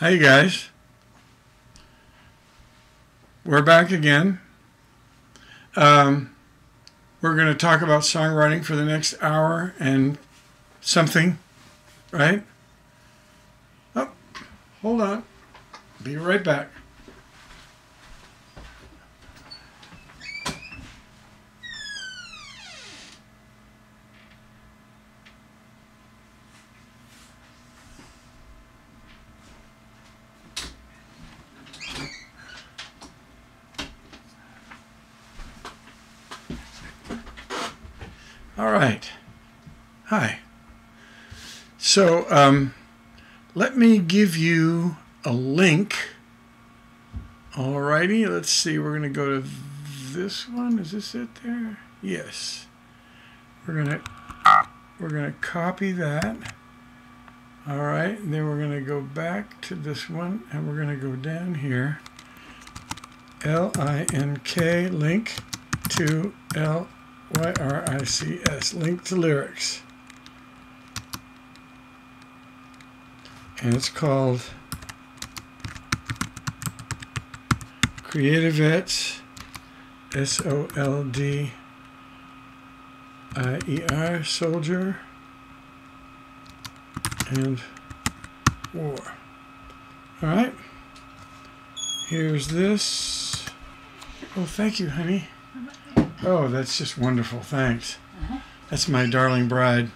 Hey guys. We're back again. Um, we're going to talk about songwriting for the next hour and something, right? Oh, hold on. Be right back. All right. Hi. So um, let me give you a link. Alrighty, let's see. We're going to go to this one. Is this it there? Yes. We're going to we're going to copy that. All right, and then we're going to go back to this one and we're going to go down here. L-I-N-K link to L Y-R-I-C-S, link to lyrics. And it's called CreatiVets, S-O-L-D-I-E-R, Soldier, and War. All right. Here's this. Oh, thank you, honey. Oh, that's just wonderful. Thanks. Uh-huh. That's my darling bride.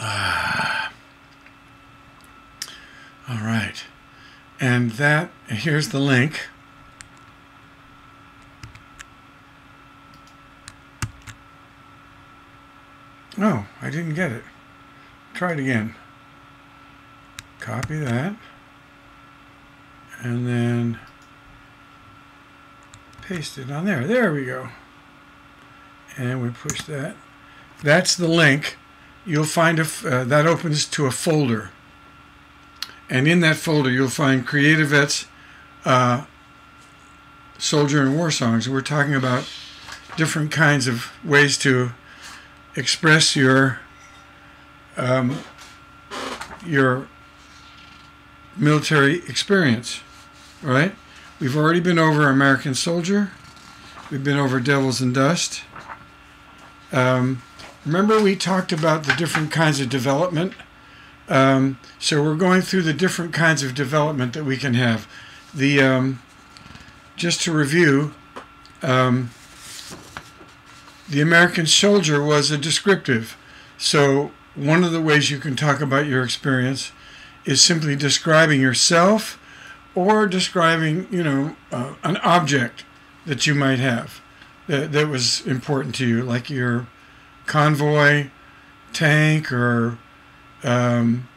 Ah. All right. And that, here's the link. No, I didn't get it. Try it again. Copy that. And then paste it on there. There we go. And we push that. That's the link. You'll find a, uh, that opens to a folder. And in that folder, you'll find CreatiVets, uh, Soldier and War Songs. We're talking about different kinds of ways to express your um, your military experience, right? We've already been over American Soldier. We've been over Devils and Dust. Um, remember we talked about the different kinds of development? Um, so we're going through the different kinds of development that we can have. The um, Just to review, um, the American Soldier was a descriptive. So one of the ways you can talk about your experience is simply describing yourself or describing, you know, uh, an object that you might have that, that was important to you, like your convoy, tank, or, um,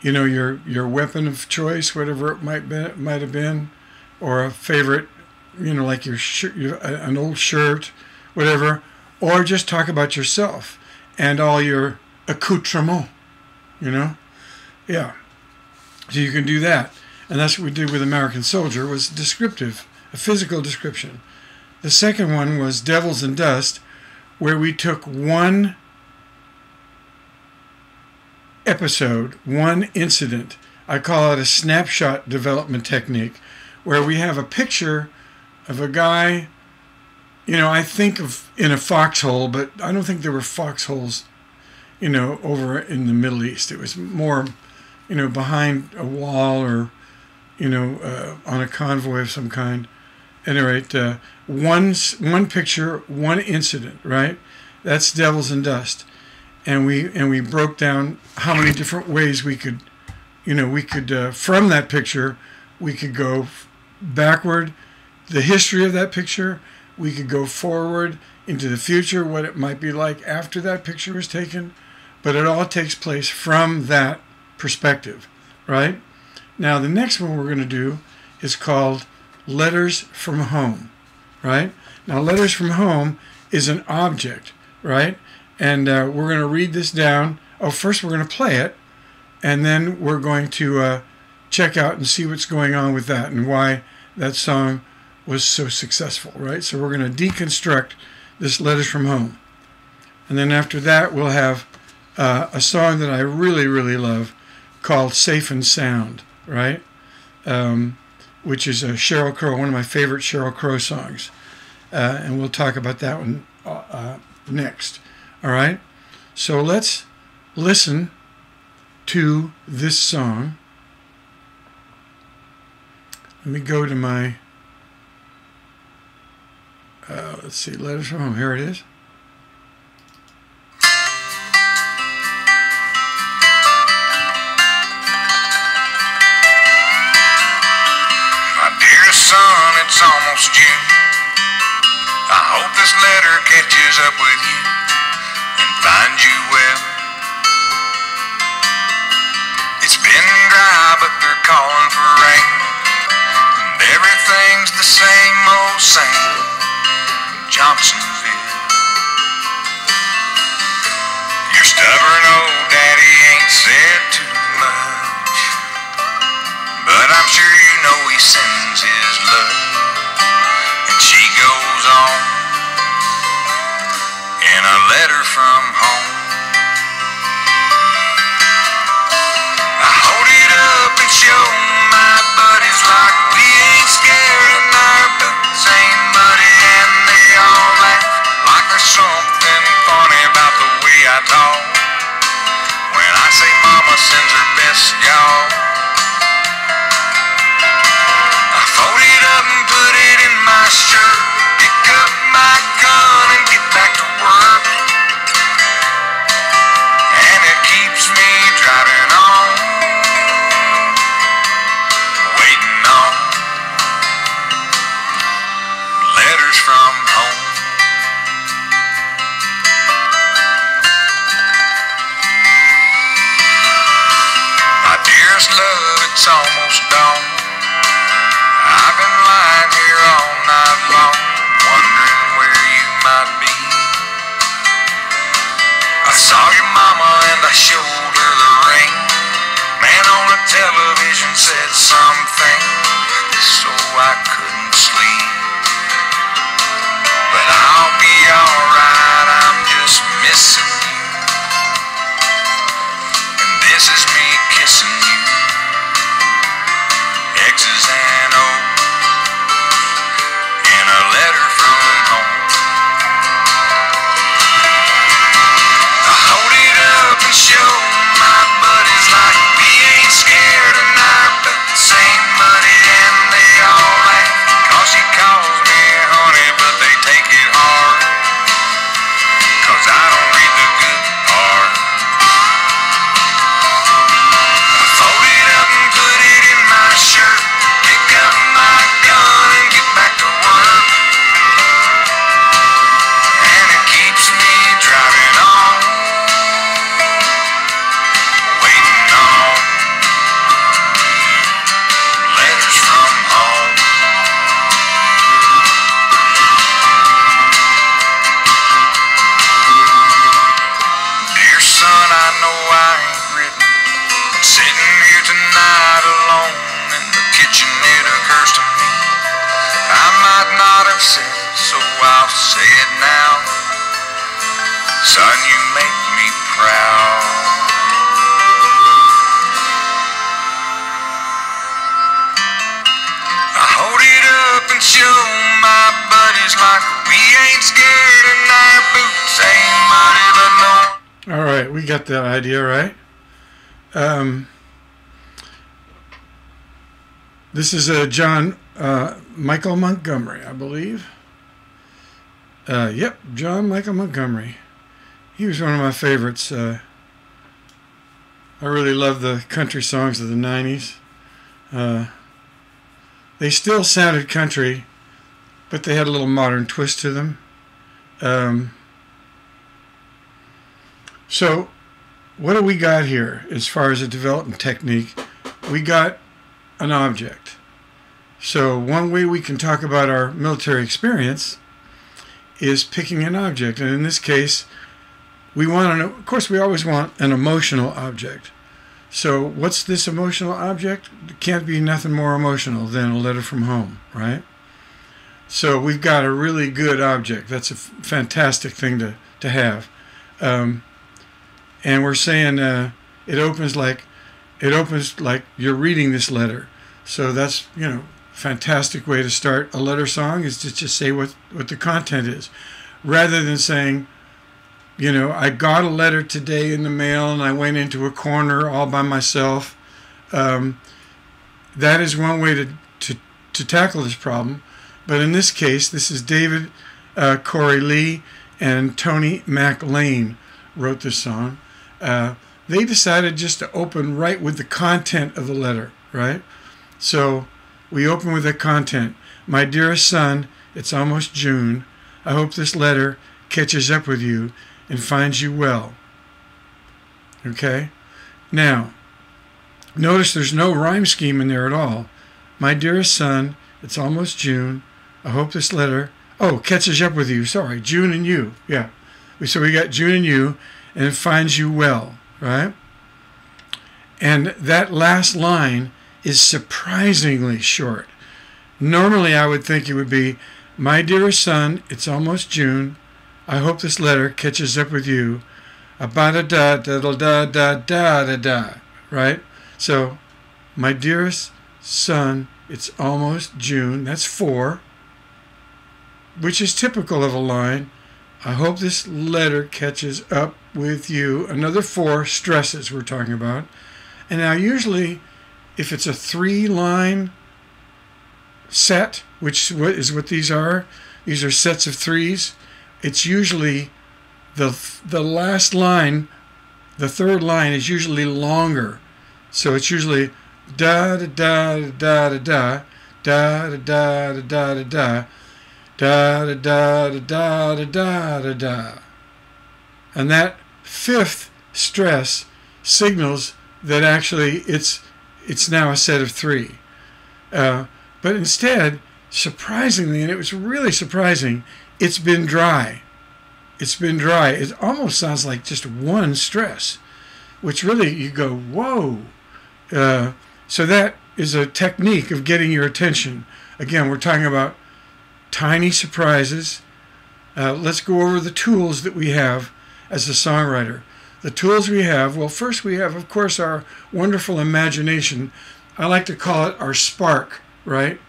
you know, your, your weapon of choice, whatever it might be, might have been, or a favorite, you know, like your, shirt, your an old shirt, whatever, or just talk about yourself and all your accoutrement, you know? Yeah. So you can do that. And that's what we did with American Soldier was descriptive, a physical description. The second one was Devils and Dust, where we took one episode, one incident. I call it a snapshot development technique, where we have a picture of a guy, you know, I think of in a foxhole, but I don't think there were foxholes you know, over in the Middle East. It was more, you know, behind a wall or, you know, uh, on a convoy of some kind. At any rate, uh, one, one picture, one incident, right? That's Devils and Dust. And we, and we broke down how many different ways we could, you know, we could, uh, from that picture, we could go backward, the history of that picture, we could go forward into the future, what it might be like after that picture was taken but it all takes place from that perspective, right? Now, the next one we're going to do is called Letters from Home, right? Now, Letters from Home is an object, right? And uh, we're going to read this down. Oh, first we're going to play it, and then we're going to uh, check out and see what's going on with that and why that song was so successful, right? So we're going to deconstruct this Letters from Home. And then after that, we'll have uh, a song that I really, really love called Safe and Sound, right? Um, which is a Sheryl Crow, one of my favorite Sheryl Crow songs. Uh, and we'll talk about that one uh, uh next. All right? So let's listen to this song. Let me go to my, uh, let's see, letters from home. Here it is. My dearest son, it's almost June. I hope this letter catches up with you and finds you well. It's been dry, but they're calling for rain. And everything's the same old same. Johnsonville. Your stubborn old daddy ain't said too much. But I'm sure you know he sends his love. A letter from home. I hold it up and show my buddies like we ain't scared in our boots, ain't muddy, and they all laugh like there's something funny about the way I talk. When I say mama sends her best, y'all. I fold it up and put it in my shirt. All right, we got that idea, right? Um, this is uh, John uh, Michael Montgomery, I believe. Uh, yep, John Michael Montgomery. He was one of my favorites. Uh, I really love the country songs of the 90s. Uh, they still sounded country, but they had a little modern twist to them. Um, so, what do we got here as far as a development technique? We got an object. So, one way we can talk about our military experience is picking an object. And in this case, we want an, of course, we always want an emotional object. So, what's this emotional object? It can't be nothing more emotional than a letter from home, right? So we've got a really good object. That's a fantastic thing to, to have. Um, and we're saying uh, it opens like it opens like you're reading this letter. So that's you know fantastic way to start a letter song is to just say what what the content is, rather than saying, you know, I got a letter today in the mail and I went into a corner all by myself. Um, that is one way to, to to tackle this problem. But in this case, this is David uh, Corey Lee and Tony Mac Lane wrote this song. Uh, they decided just to open right with the content of the letter, right? So we open with the content. My dearest son, it's almost June. I hope this letter catches up with you and finds you well. Okay? Now, notice there's no rhyme scheme in there at all. My dearest son, it's almost June. I hope this letter, oh, catches up with you. Sorry, June and you. Yeah. So we got June and you, and finds you well, right? And that last line is surprisingly short. Normally, I would think it would be, My dearest son, it's almost June. I hope this letter catches up with you. About a da da da da da da da da. Right? So, my dearest son, it's almost June. That's four, which is typical of a line. I hope this letter catches up with you. Another four stresses we're talking about. And now, usually, if it's a three line set, which is what these are, these are sets of threes, it's usually the, the last line, the third line is usually longer. So it's usually da da da da da da da da da da da da Da da da da da da da da. And that fifth stress signals that actually it's it's now a set of three. Uh, but instead, surprisingly, and it was really surprising, it's been dry. It's been dry. It almost sounds like just one stress, which really you go, whoa. Uh, so that is a technique of getting your attention. Again, we're talking about tiny surprises. Uh, let's go over the tools that we have as a songwriter. The tools we have, well, first we have, of course, our wonderful imagination. I like to call it our spark, right?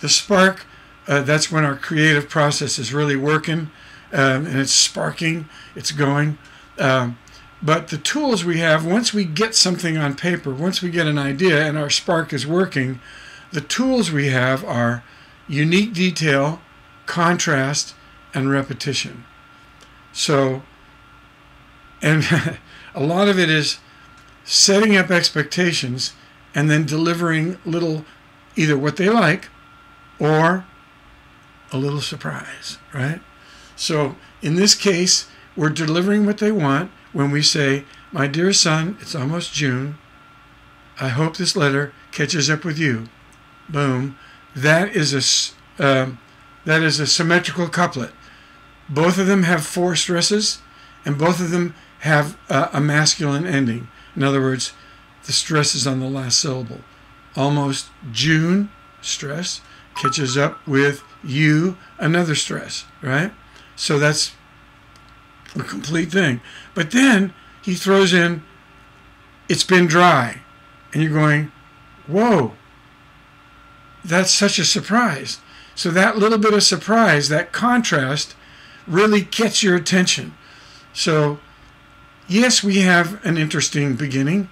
The spark, uh, that's when our creative process is really working um, and it's sparking, it's going. Um, but the tools we have, once we get something on paper, once we get an idea and our spark is working, the tools we have are unique detail, contrast, and repetition. So, and a lot of it is setting up expectations and then delivering little, either what they like or a little surprise, right? So in this case, we're delivering what they want when we say, My dear son, it's almost June. I hope this letter catches up with you. Boom. That is a, um, that is a symmetrical couplet. Both of them have four stresses, and both of them have a, a masculine ending. In other words, the stress is on the last syllable. Almost June, stress, catches up with you, another stress, right? So that's a complete thing. But then he throws in, it's been dry. And you're going, whoa, that's such a surprise. So that little bit of surprise, that contrast, really gets your attention. So, yes, we have an interesting beginning.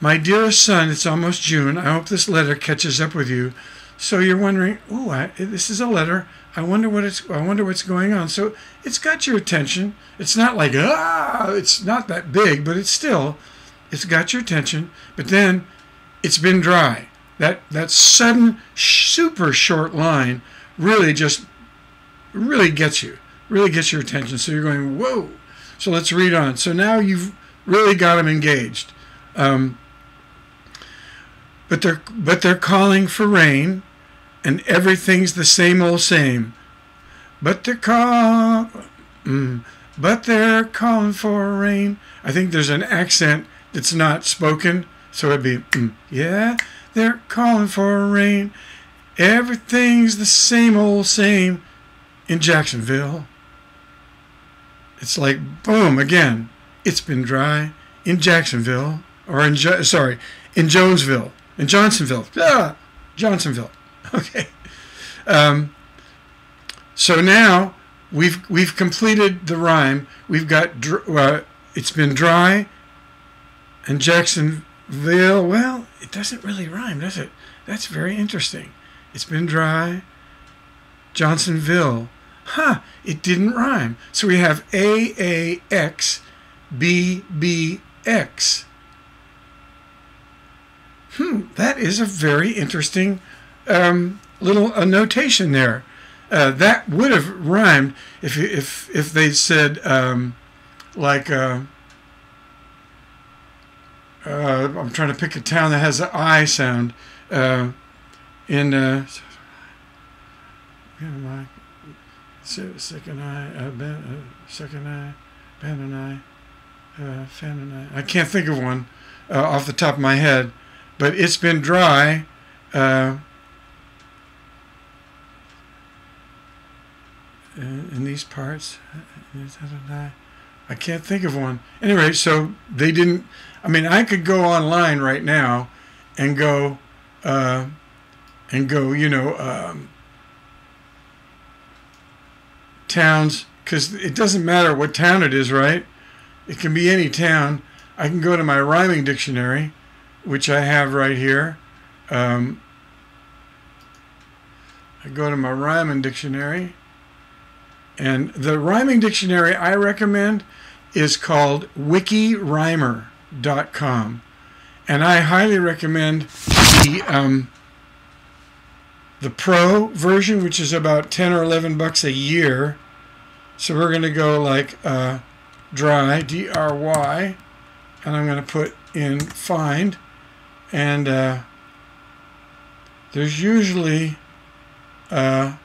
My dearest son, it's almost June. I hope this letter catches up with you. So you're wondering, oh, this is a letter. I wonder what it's. I wonder what's going on. So it's got your attention. It's not like ah, it's not that big, but it's still, it's got your attention. But then, it's been dry. That that sudden, super short line really just, really gets you. Really gets your attention. So you're going whoa. So let's read on. So now you've really got them engaged. Um, but they're but they're calling for rain and everything's the same old same. But they're call, mm, but they're calling for rain. I think there's an accent that's not spoken, so it'd be mm, yeah. They're calling for rain, Everything's the same old same in Jacksonville. It's like boom again. It's been dry in Jacksonville or in jo- sorry in Jonesville in Johnsonville. Ah, Johnsonville. Okay. Um, so now we've we've completed the rhyme. We've got dr- uh, it's been dry and Jacksonville. Well, it doesn't really rhyme, does it? That's very interesting. It's been dry. Johnsonville. Huh, it didn't rhyme. So we have A A X B B X. Hmm, that is a very interesting um, little a notation there. Uh, that would have rhymed if if if they said um, like uh, uh, I'm trying to pick a town that has an I sound uh, in uh, second eye uh, ben, uh, second eye Ben and I uh, Fan and I I can't think of one uh, off the top of my head but it's been dry uh, in these parts. I can't think of one. Anyway, so they didn't. I mean, I could go online right now and go uh, and go. You know, um, towns because it doesn't matter what town it is, right? It can be any town. I can go to my rhyming dictionary, which I have right here. Um, I go to my rhyming dictionary. And the rhyming dictionary I recommend is called wikirhymer.com. And I highly recommend the um, the pro version, which is about 10 or 11 bucks a year. So we're going to go like uh, dry, D R Y, and I'm going to put in find. And uh, there's usually uh,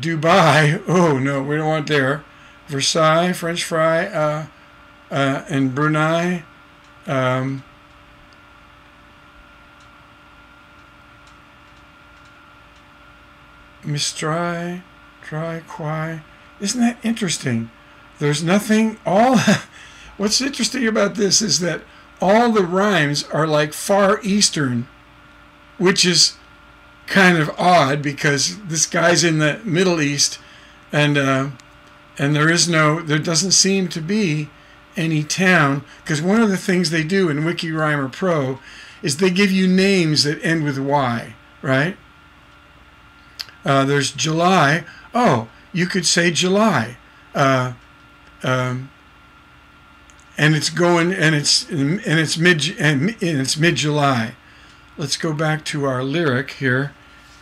Dubai. Oh no, we don't want there. Versailles, French fry, uh, uh, and Brunei. Um, Mistrai, try, quai. Isn't that interesting? There's nothing. All. what's interesting about this is that all the rhymes are like Far Eastern, which is kind of odd because this guy's in the Middle East, and uh, and there is no, there doesn't seem to be any town because one of the things they do in WikiRhymer Pro is they give you names that end with Y, right? Uh, there's July. Oh, you could say July. Uh, um, and it's going and it's and it's mid and it's mid July. Let's go back to our lyric here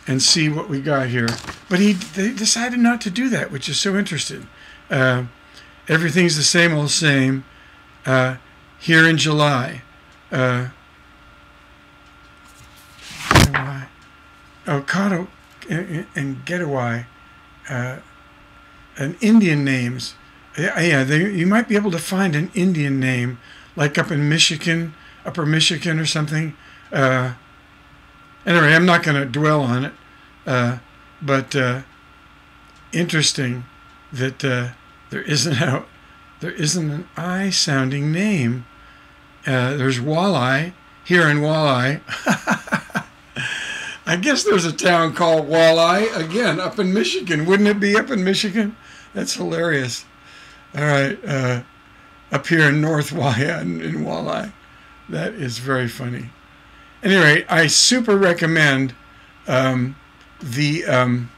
and see what we got here. But he they decided not to do that, which is so interesting. Uh, everything's the same old same. Uh, here in July. Uh, oh, And Getaway, uh, an Indian names. Yeah, they, you might be able to find an Indian name, like up in Michigan, Upper Michigan or something. Uh, anyway, I'm not going to dwell on it, uh, but uh, interesting that uh, there isn't a there isn't an I sounding name. Uh, there's Walleye here in Walleye. I guess there's a town called Walleye again up in Michigan. Wouldn't it be up in Michigan? That's hilarious. All right, uh, up here in North Walleye in, in Walleye. That is very funny. Anyway, I super recommend um, the um,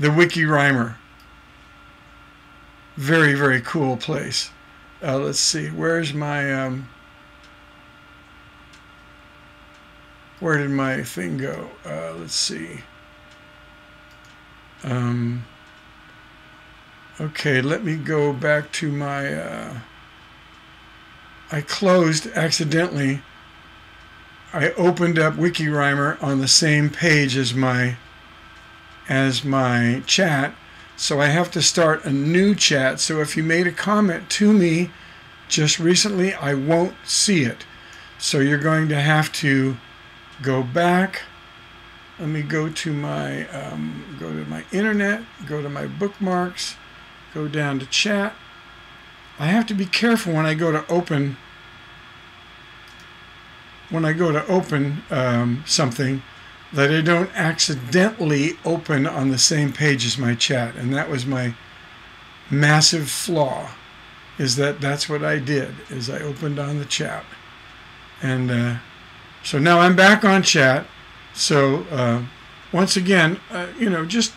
the Wiki Rhymer. Very very cool place. Uh, let's see, where's my um, where did my thing go? Uh, let's see. Um, okay, let me go back to my. Uh, I closed accidentally. I opened up WikiRhymer on the same page as my as my chat, so I have to start a new chat. So if you made a comment to me just recently, I won't see it. So you're going to have to go back. Let me go to my um, go to my internet, go to my bookmarks, go down to chat. I have to be careful when I go to open when I go to open um, something that I don't accidentally open on the same page as my chat, and that was my massive flaw. Is that that's what I did? Is I opened on the chat, and uh, so now I'm back on chat. So uh, once again, uh, you know, just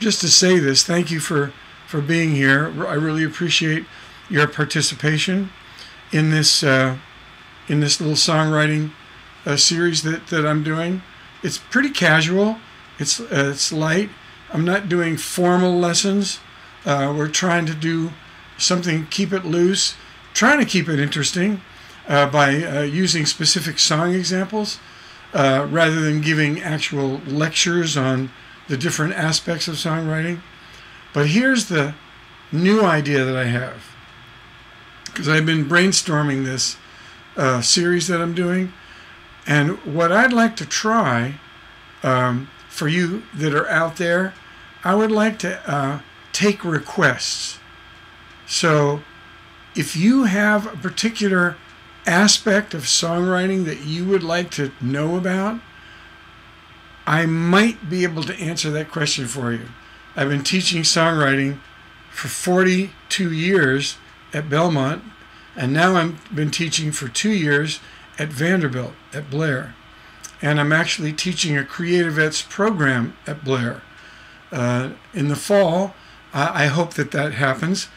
just to say this, thank you for for being here. I really appreciate your participation in this uh, in this little songwriting uh, series that, that I'm doing. It's pretty casual. It's uh, it's light. I'm not doing formal lessons. Uh, we're trying to do something, keep it loose, trying to keep it interesting uh, by uh, using specific song examples uh, rather than giving actual lectures on the different aspects of songwriting. But here's the new idea that I have because I've been brainstorming this uh, series that I'm doing. And what I'd like to try um, for you that are out there, I would like to uh, take requests. So if you have a particular aspect of songwriting that you would like to know about, I might be able to answer that question for you. I've been teaching songwriting for 42 years at Belmont, and now I've been teaching for two years at Vanderbilt at Blair. And I'm actually teaching a Creative Vets program at Blair. Uh, in the fall, I, I hope that that happens.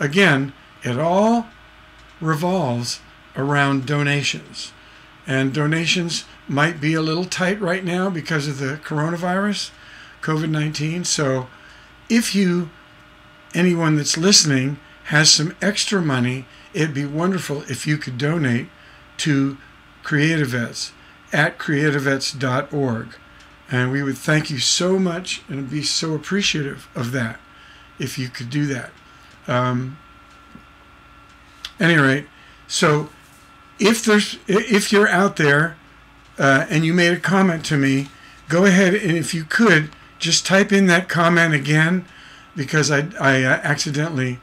Again, it all revolves around donations. And donations might be a little tight right now because of the coronavirus, COVID 19. So if you, anyone that's listening, has some extra money, it'd be wonderful if you could donate to Creative Vets at creativevets.org. And we would thank you so much and be so appreciative of that if you could do that. Um, any rate, so if there's if you're out there uh, and you made a comment to me, go ahead and if you could just type in that comment again because I I uh, accidentally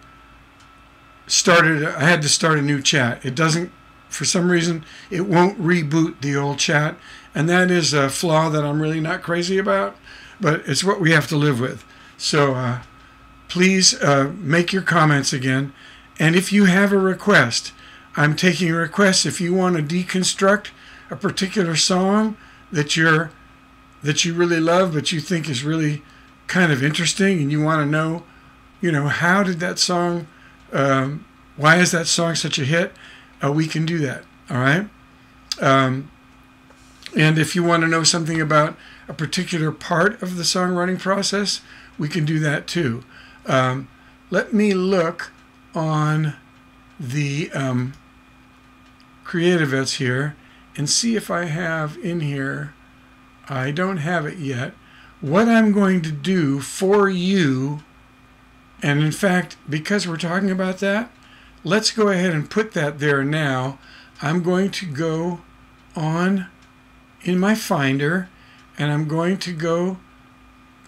started I had to start a new chat. It doesn't for some reason it won't reboot the old chat and that is a flaw that I'm really not crazy about, but it's what we have to live with. So uh, please uh, make your comments again. And if you have a request, I'm taking requests. If you want to deconstruct a particular song that you're that you really love, but you think is really kind of interesting, and you want to know, you know, how did that song, um, why is that song such a hit? Uh, we can do that. All right. Um, and if you want to know something about a particular part of the songwriting process, we can do that too. Um, let me look on the um, Creative Vets here and see if I have in here, I don't have it yet, what I'm going to do for you. And in fact, because we're talking about that, let's go ahead and put that there now. I'm going to go on in my Finder and I'm going to go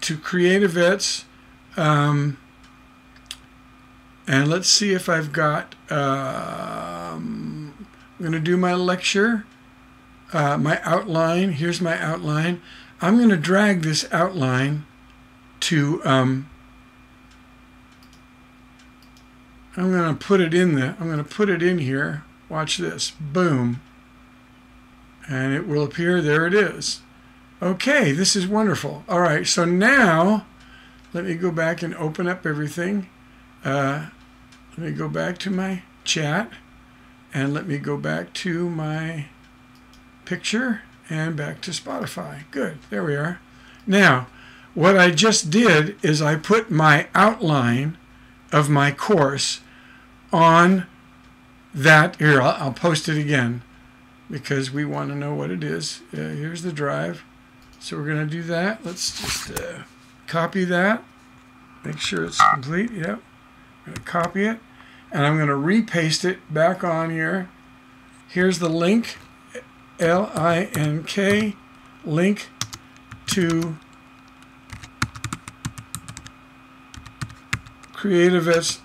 to Creative Vets. Um, and let's see if I've got, um, I'm going to do my lecture, uh, my outline. Here's my outline. I'm going to drag this outline to, um, I'm going to put it in the, I'm going to put it in here. Watch this. Boom. And it will appear, there it is. Okay, this is wonderful. All right, so now let me go back and open up everything. Uh, let me go back to my chat and let me go back to my picture and back to Spotify. Good, there we are. Now, what I just did is I put my outline of my course on that. Here, I'll, I'll post it again because we want to know what it is. Uh, here's the drive. So we're going to do that. Let's just uh, copy that. Make sure it's complete. Yep. Copy it. And I'm going to repaste it back on here. Here's the link L I N K, link to CreatiVets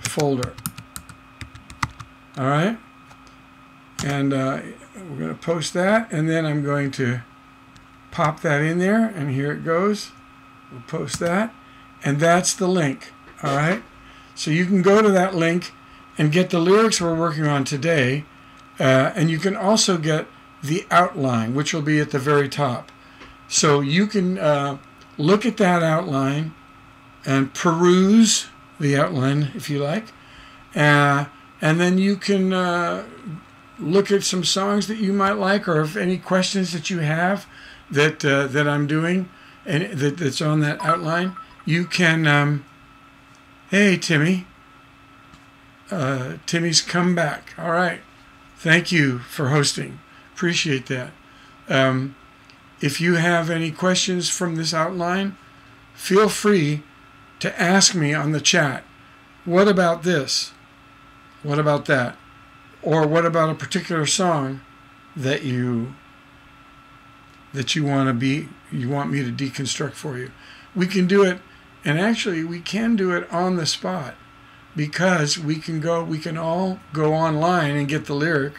folder. All right, and uh, we're going to post that, and then I'm going to pop that in there, and here it goes. We'll post that, and that's the link. All right, so you can go to that link and get the lyrics we're working on today, uh, and you can also get the outline, which will be at the very top. So you can uh, look at that outline and peruse the outline if you like. Uh, and then you can uh, look at some songs that you might like or if any questions that you have that, uh, that I'm doing and that, that's on that outline. You can, um, hey, Timmy. Uh, Timmy's come back. All right. Thank you for hosting. Appreciate that. Um, if you have any questions from this outline, feel free to ask me on the chat. What about this? What about that? Or what about a particular song that you that you want to be you want me to deconstruct for you? We can do it and actually we can do it on the spot because we can go we can all go online and get the lyric.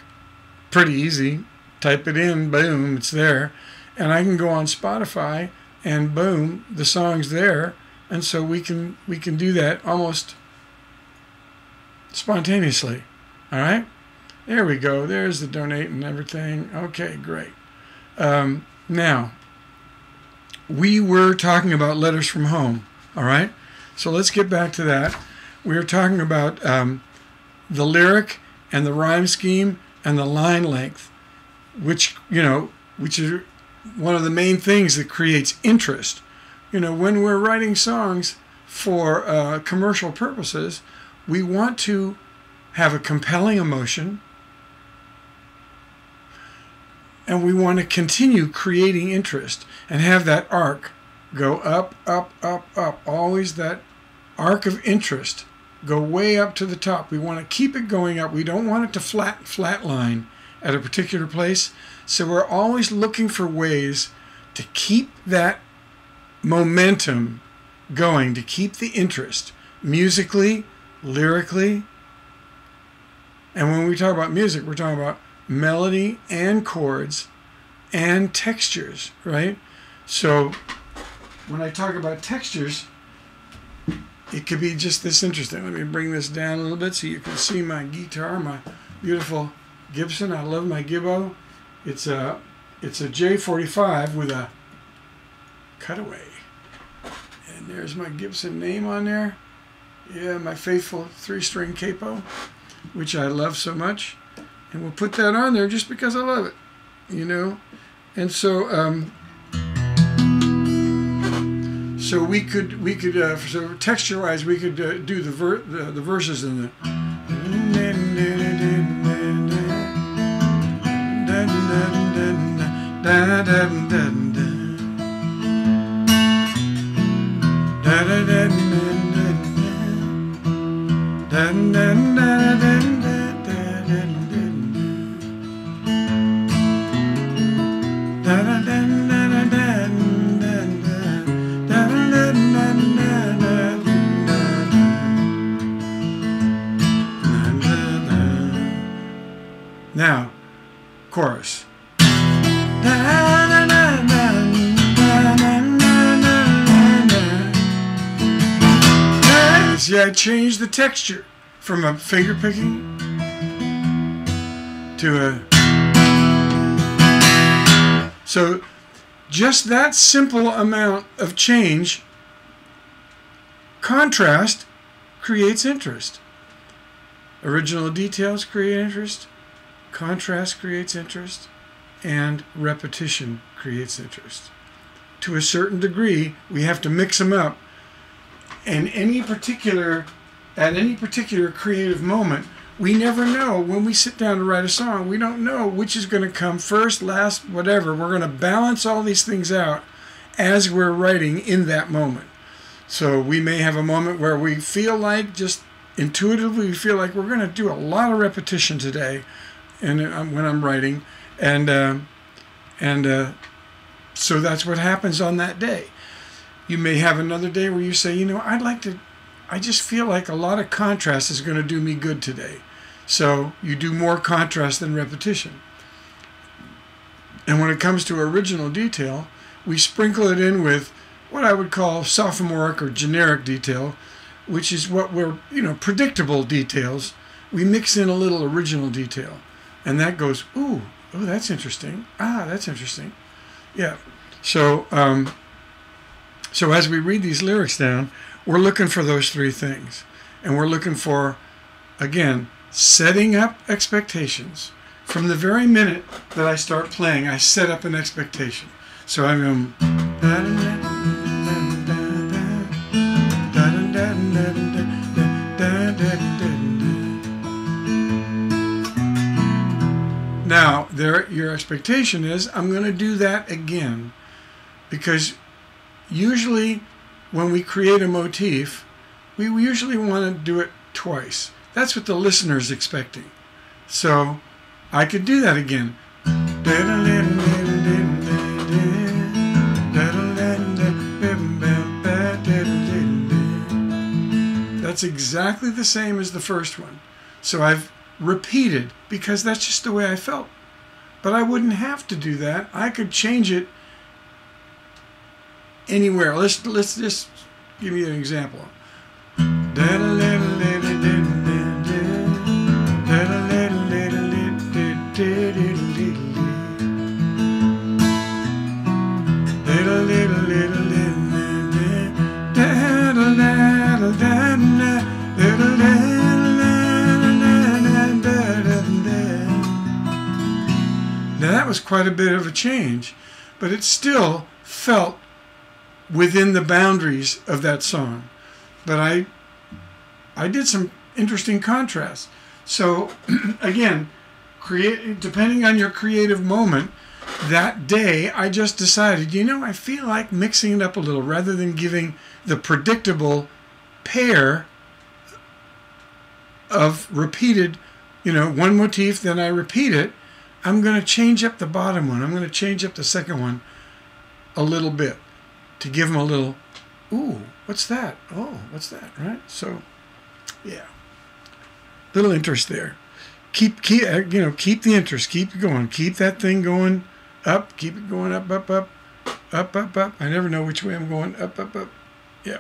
Pretty easy. Type it in boom it's there. And i can go on spotify and boom the song's there. And so we can we can do that almost spontaneously. All right? There we go. There's the donate and everything. Okay great. Um, now we were talking about letters from home all right? So let's get back to that. We were talking about um, the lyric and the rhyme scheme and the line length, which you know, which is one of the main things that creates interest. You know, when we're writing songs for uh, commercial purposes, we want to have a compelling emotion, and we want to continue creating interest and have that arc go up, up, up, up. Always that arc of interest go way up to the top. We want to keep it going up. We don't want it to flat flatline at a particular place. So we're always looking for ways to keep that momentum going, to keep the interest musically, lyrically. And when we talk about music, we're talking about melody and chords and textures, right? So when I talk about textures, it could be just this interesting. Let me bring this down a little bit so you can see my guitar, my beautiful Gibson. I love my Gibbo. It's a it's a J45 with a cutaway. And there's my Gibson name on there. Yeah, my faithful three-string capo, which I love so much. And we'll put that on there just because I love it, you know. And so um, so we could we could uh, so texture wise we could uh, do the, ver- the the verses in the chorus. See, I changed the texture from a finger picking to a. So, just that simple amount of change, contrast creates interest. Original details create interest. Contrast creates interest, and repetition creates interest. To a certain degree, we have to mix them up. And any particular, at any particular creative moment, we never know when we sit down to write a song, we don't know which is going to come first, last, whatever. We're going to balance all these things out as we're writing in that moment. So we may have a moment where we feel like just intuitively we feel like we're going to do a lot of repetition today and uh, when I'm writing, and uh, and uh, so that's what happens on that day. You may have another day where you say, you know, I'd like to. I just feel like a lot of contrast is going to do me good today. So you do more contrast than repetition. And when it comes to original detail, we sprinkle it in with what I would call sophomoric or generic detail, which is what we're, you know, predictable details. We mix in a little original detail. And that goes, ooh, oh, that's interesting. Ah, that's interesting. Yeah. So, um, so as we read these lyrics down, we're looking for those three things. And we're looking for, again, setting up expectations. From the very minute that I start playing, I set up an expectation. So I'm going. There, your expectation is I'm going to do that again because usually when we create a motif, we usually want to do it twice. That's what the listener is expecting. So I could do that again. That's exactly the same as the first one. So I've repeated because that's just the way I felt. But I wouldn't have to do that. I could change it anywhere. Let's let's just give you an example. Was quite a bit of a change, but it still felt within the boundaries of that song. But I I did some interesting contrasts. So again, create depending on your creative moment, that day I just decided, you know, I feel like mixing it up a little rather than giving the predictable pair of repeated, you know, one motif, then I repeat it. I'm going to change up the bottom one. I'm going to change up the second one a little bit to give them a little, ooh, what's that? Oh, what's that? Right? So, yeah, little interest there. Keep, keep, uh, you know, keep the interest. Keep it going. Keep that thing going up. Keep it going up, up, up, up, up, up. I never know which way I'm going. Up, up, up. Yeah.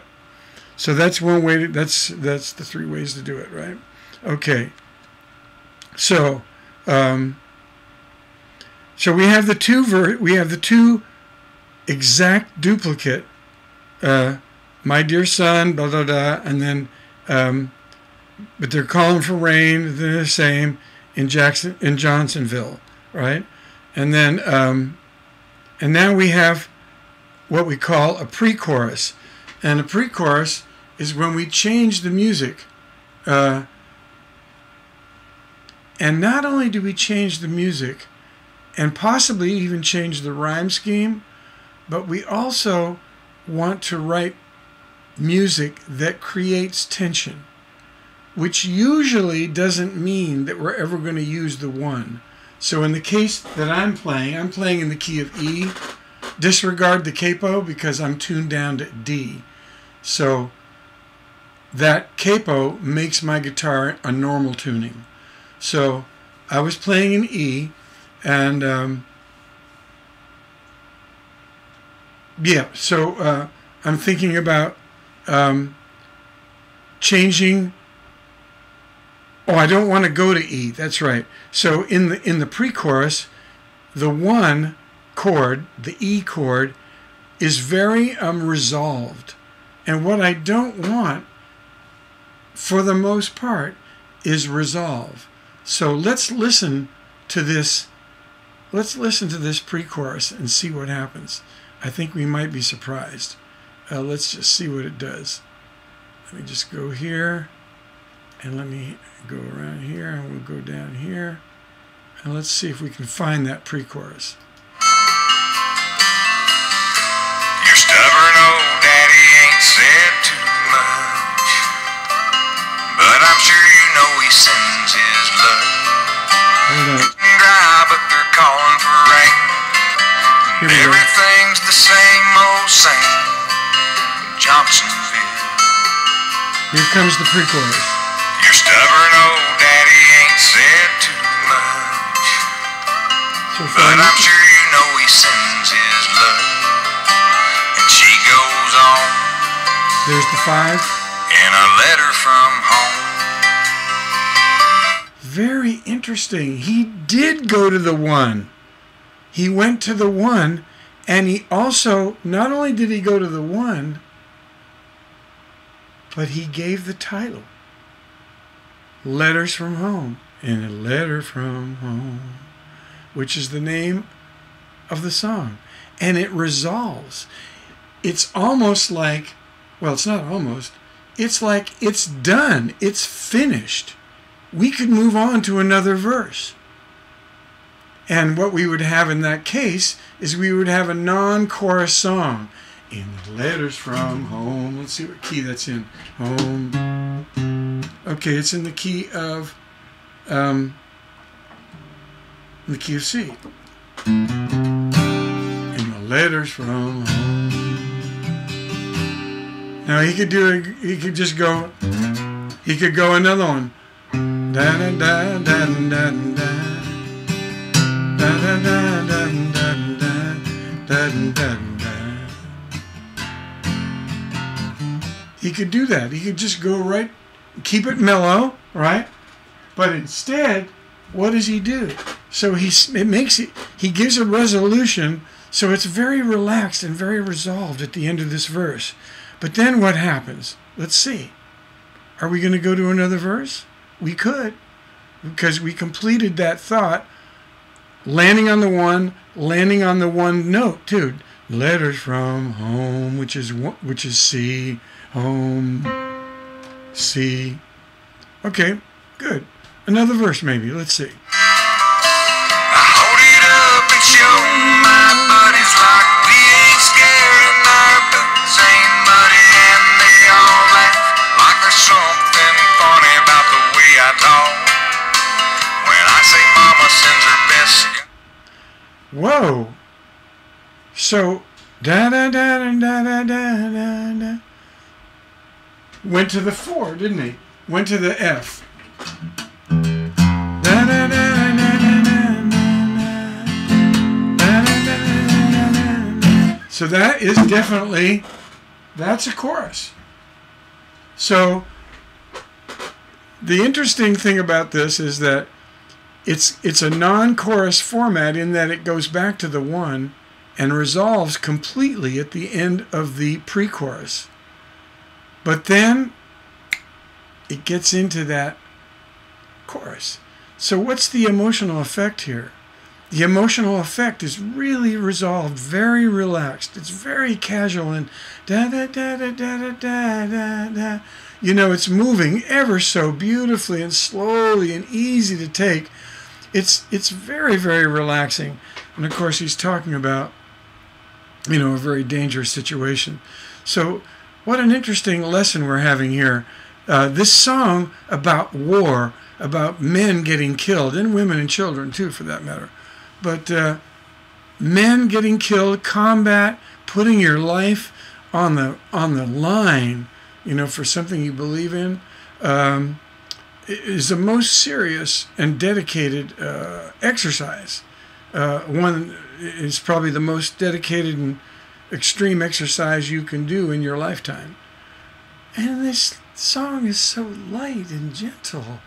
So that's one way. To, that's that's the three ways to do it, right? Okay. So, um, so we have the two ver- we have the two exact duplicate. Uh, my dear son, blah blah blah, and then, um, but they're calling for rain. They're the same in Jackson in Johnsonville, right? And then, um, and now we have what we call a pre-chorus, and a pre-chorus is when we change the music. Uh, and not only do we change the music, and possibly even change the rhyme scheme, but we also want to write music that creates tension, which usually doesn't mean that we're ever going to use the one. So in the case that I'm playing, I'm playing in the key of E. Disregard the capo because I'm tuned down to D. So that capo makes my guitar a normal tuning. So I was playing in E, and um, yeah, so uh, I'm thinking about um, changing. Oh, I don't want to go to E. That's right. So in the in the pre-chorus, the one chord, the E chord, is very um, resolved, and what I don't want, for the most part, is resolve. So let's listen to this. Let's listen to this pre-chorus and see what happens. I think we might be surprised. Uh, let's just see what it does. Let me just go here, and let me go around here, and we'll go down here, and let's see if we can find that pre-chorus. Your stubborn old daddy ain't said too much, but I'm sure you know he sends his love. Hold on. Here we go. Everything's the same old same Johnsonville. Here comes the pre-chorus. Your stubborn old daddy ain't said too much. So but I'm sure you know he sends his love. And she goes on. There's the five. In a letter from home very interesting. He did go to the one. He went to the one, and he also, not only did he go to the one, but he gave the title Letters from Home. In a letter from home, which is the name of the song. And it resolves. It's almost like, well, it's not almost, it's like it's done, it's finished we could move on to another verse. And what we would have in that case is we would have a non chorus song. In letters from home. Let's see what key that's in. Home. Okay, it's in the key of um, the key of C. In the letters from home. Now he could do it. He could just go. He could go another one. Da da da da da da. He could do that. He could just go right, keep it mellow, right? But instead, what does he do? So he it makes it. He gives a resolution, so it's very relaxed and very resolved at the end of this verse. But then what happens? Let's see. Are we going to go to another verse? We could, because we completed that thought, landing on the one, landing on the one note too. Letters from home, which is which is C, home, C. Okay, good. Another verse maybe. Let's see. Whoa. So da da da da da da da da. Went to the four, didn't he? Went to the F. So that is definitely that's a chorus. So the interesting thing about this is that it's it's a non-chorus format in that it goes back to the one and resolves completely at the end of the pre-chorus. But then it gets into that chorus. So what's the emotional effect here? The emotional effect is really resolved, very relaxed. It's very casual and da da da da da da da da da. You know, it's moving ever so beautifully and slowly and easy to take it's it's very very relaxing. And of course he's talking about you know a very dangerous situation. So what an interesting lesson we're having here. Uh, this song about war about men getting killed and women and children too for that matter. But uh, men getting killed combat putting your life on the on the line you know for something you believe in. Um, is the most serious and dedicated uh, exercise. Uh, one is probably the most dedicated and extreme exercise you can do in your lifetime. And this song is so light and gentle.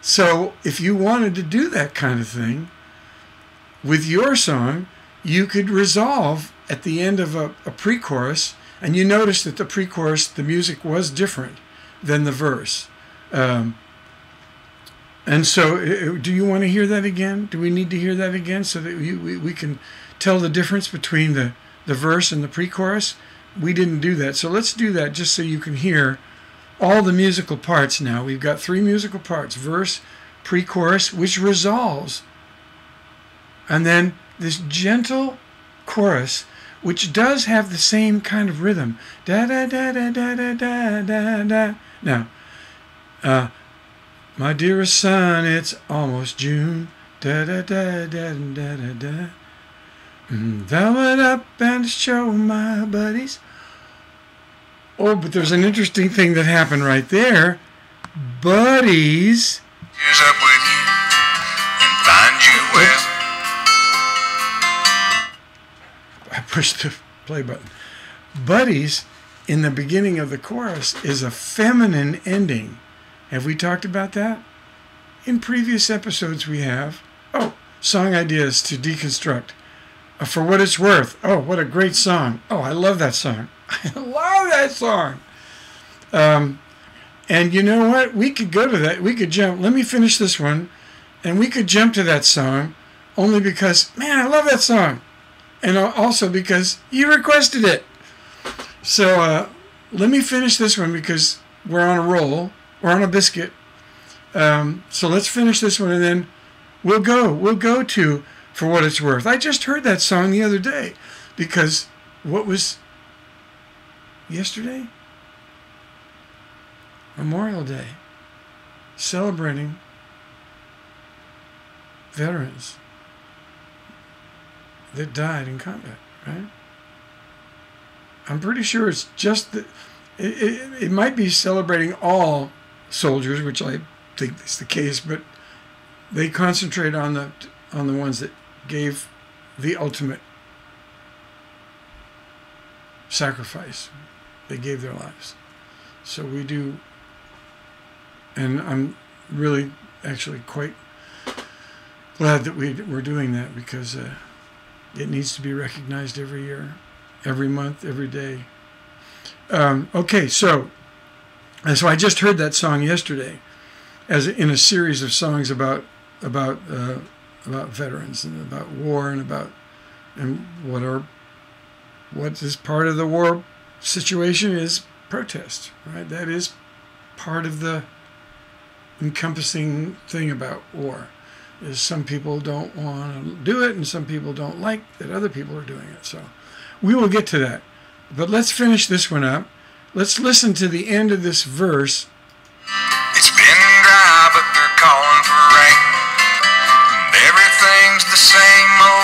So if you wanted to do that kind of thing with your song, you could resolve at the end of a, a pre chorus, and you notice that the pre chorus, the music was different than the verse. Um, and so, uh, uh, do you want to hear that again? Do we need to hear that again so that we, we, we can tell the difference between the, the verse and the pre chorus? We didn't do that. So, let's do that just so you can hear all the musical parts now. We've got three musical parts verse, pre chorus, which resolves, and then this gentle chorus which does have the same kind of rhythm. Da da da da da da da da. Now, uh, my dearest son, it's almost June. Da da da da da da da. Mm, Thou went up and show my buddies Oh, but there's an interesting thing that happened right there. Buddies. Here's up with you and find you well. I pushed the play button. Buddies in the beginning of the chorus is a feminine ending. Have we talked about that? In previous episodes, we have. Oh, song ideas to deconstruct. Uh, for what it's worth. Oh, what a great song. Oh, I love that song. I love that song. Um, and you know what? We could go to that. We could jump. Let me finish this one. And we could jump to that song only because, man, I love that song. And also because you requested it. So uh, let me finish this one because we're on a roll. We're on a biscuit. Um, so let's finish this one and then we'll go. We'll go to For What It's Worth. I just heard that song the other day because what was yesterday? Memorial Day. Celebrating veterans that died in combat, right? I'm pretty sure it's just that it, it, it might be celebrating all soldiers, which I think is the case, but they concentrate on the on the ones that gave the ultimate sacrifice. They gave their lives. So we do, and I'm really actually quite glad that we, we're doing that because uh, it needs to be recognized every year, every month, every day. Um, okay, so and so I just heard that song yesterday, as in a series of songs about about uh, about veterans and about war and about and what are what is part of the war situation is protest, right? That is part of the encompassing thing about war. Is some people don't want to do it, and some people don't like that other people are doing it. So we will get to that. But let's finish this one up. Let's listen to the end of this verse. It's been dry, but they're calling for rain. And everything's the same old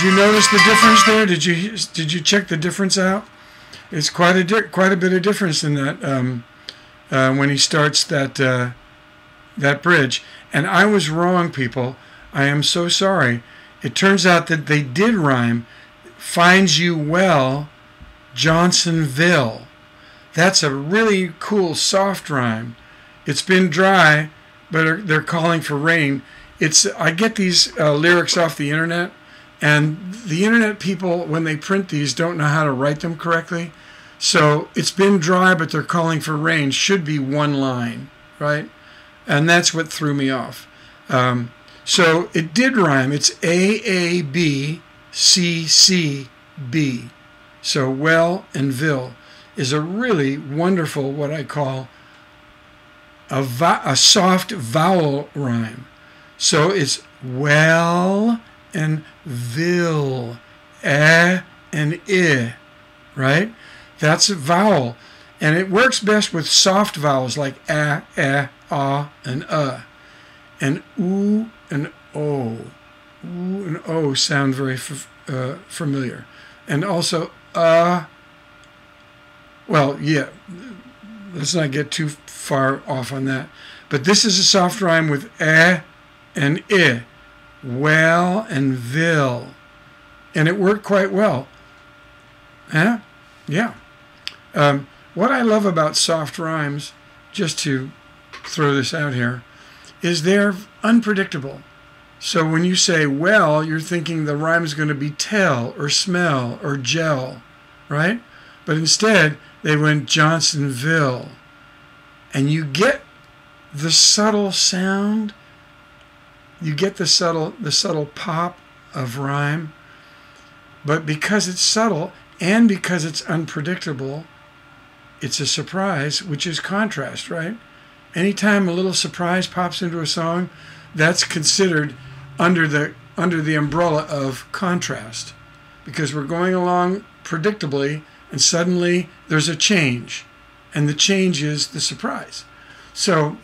did you notice the difference there? Did you did you check the difference out? It's quite a quite a bit of difference in that um, uh, when he starts that uh, that bridge. And I was wrong, people. I am so sorry. It turns out that they did rhyme. Finds you well, Johnsonville. That's a really cool soft rhyme. It's been dry, but they're calling for rain. It's I get these uh, lyrics off the internet, and the internet people when they print these don't know how to write them correctly. So it's been dry, but they're calling for rain. Should be one line, right? And that's what threw me off. Um, so it did rhyme. It's A A B C C B. So well and vil is a really wonderful what I call a, a soft vowel rhyme. So it's well and vil, eh and i, right? That's a vowel. And it works best with soft vowels like a, eh, ah, and uh. And oo and o. Ooh and o sound very uh, familiar. And also uh. Well, yeah, let's not get too far off on that. But this is a soft rhyme with eh and i. Well and vil. And it worked quite well. Huh? Yeah. Um, what I love about soft rhymes, just to throw this out here, is they're unpredictable. So when you say well, you're thinking the rhyme is going to be tell or smell or gel, right? But instead, they went Johnsonville. And you get the subtle sound, you get the subtle the subtle pop of rhyme, but because it's subtle and because it's unpredictable, it's a surprise, which is contrast, right? Anytime a little surprise pops into a song, that's considered under the under the umbrella of contrast because we're going along predictably and suddenly there's a change and the change is the surprise. So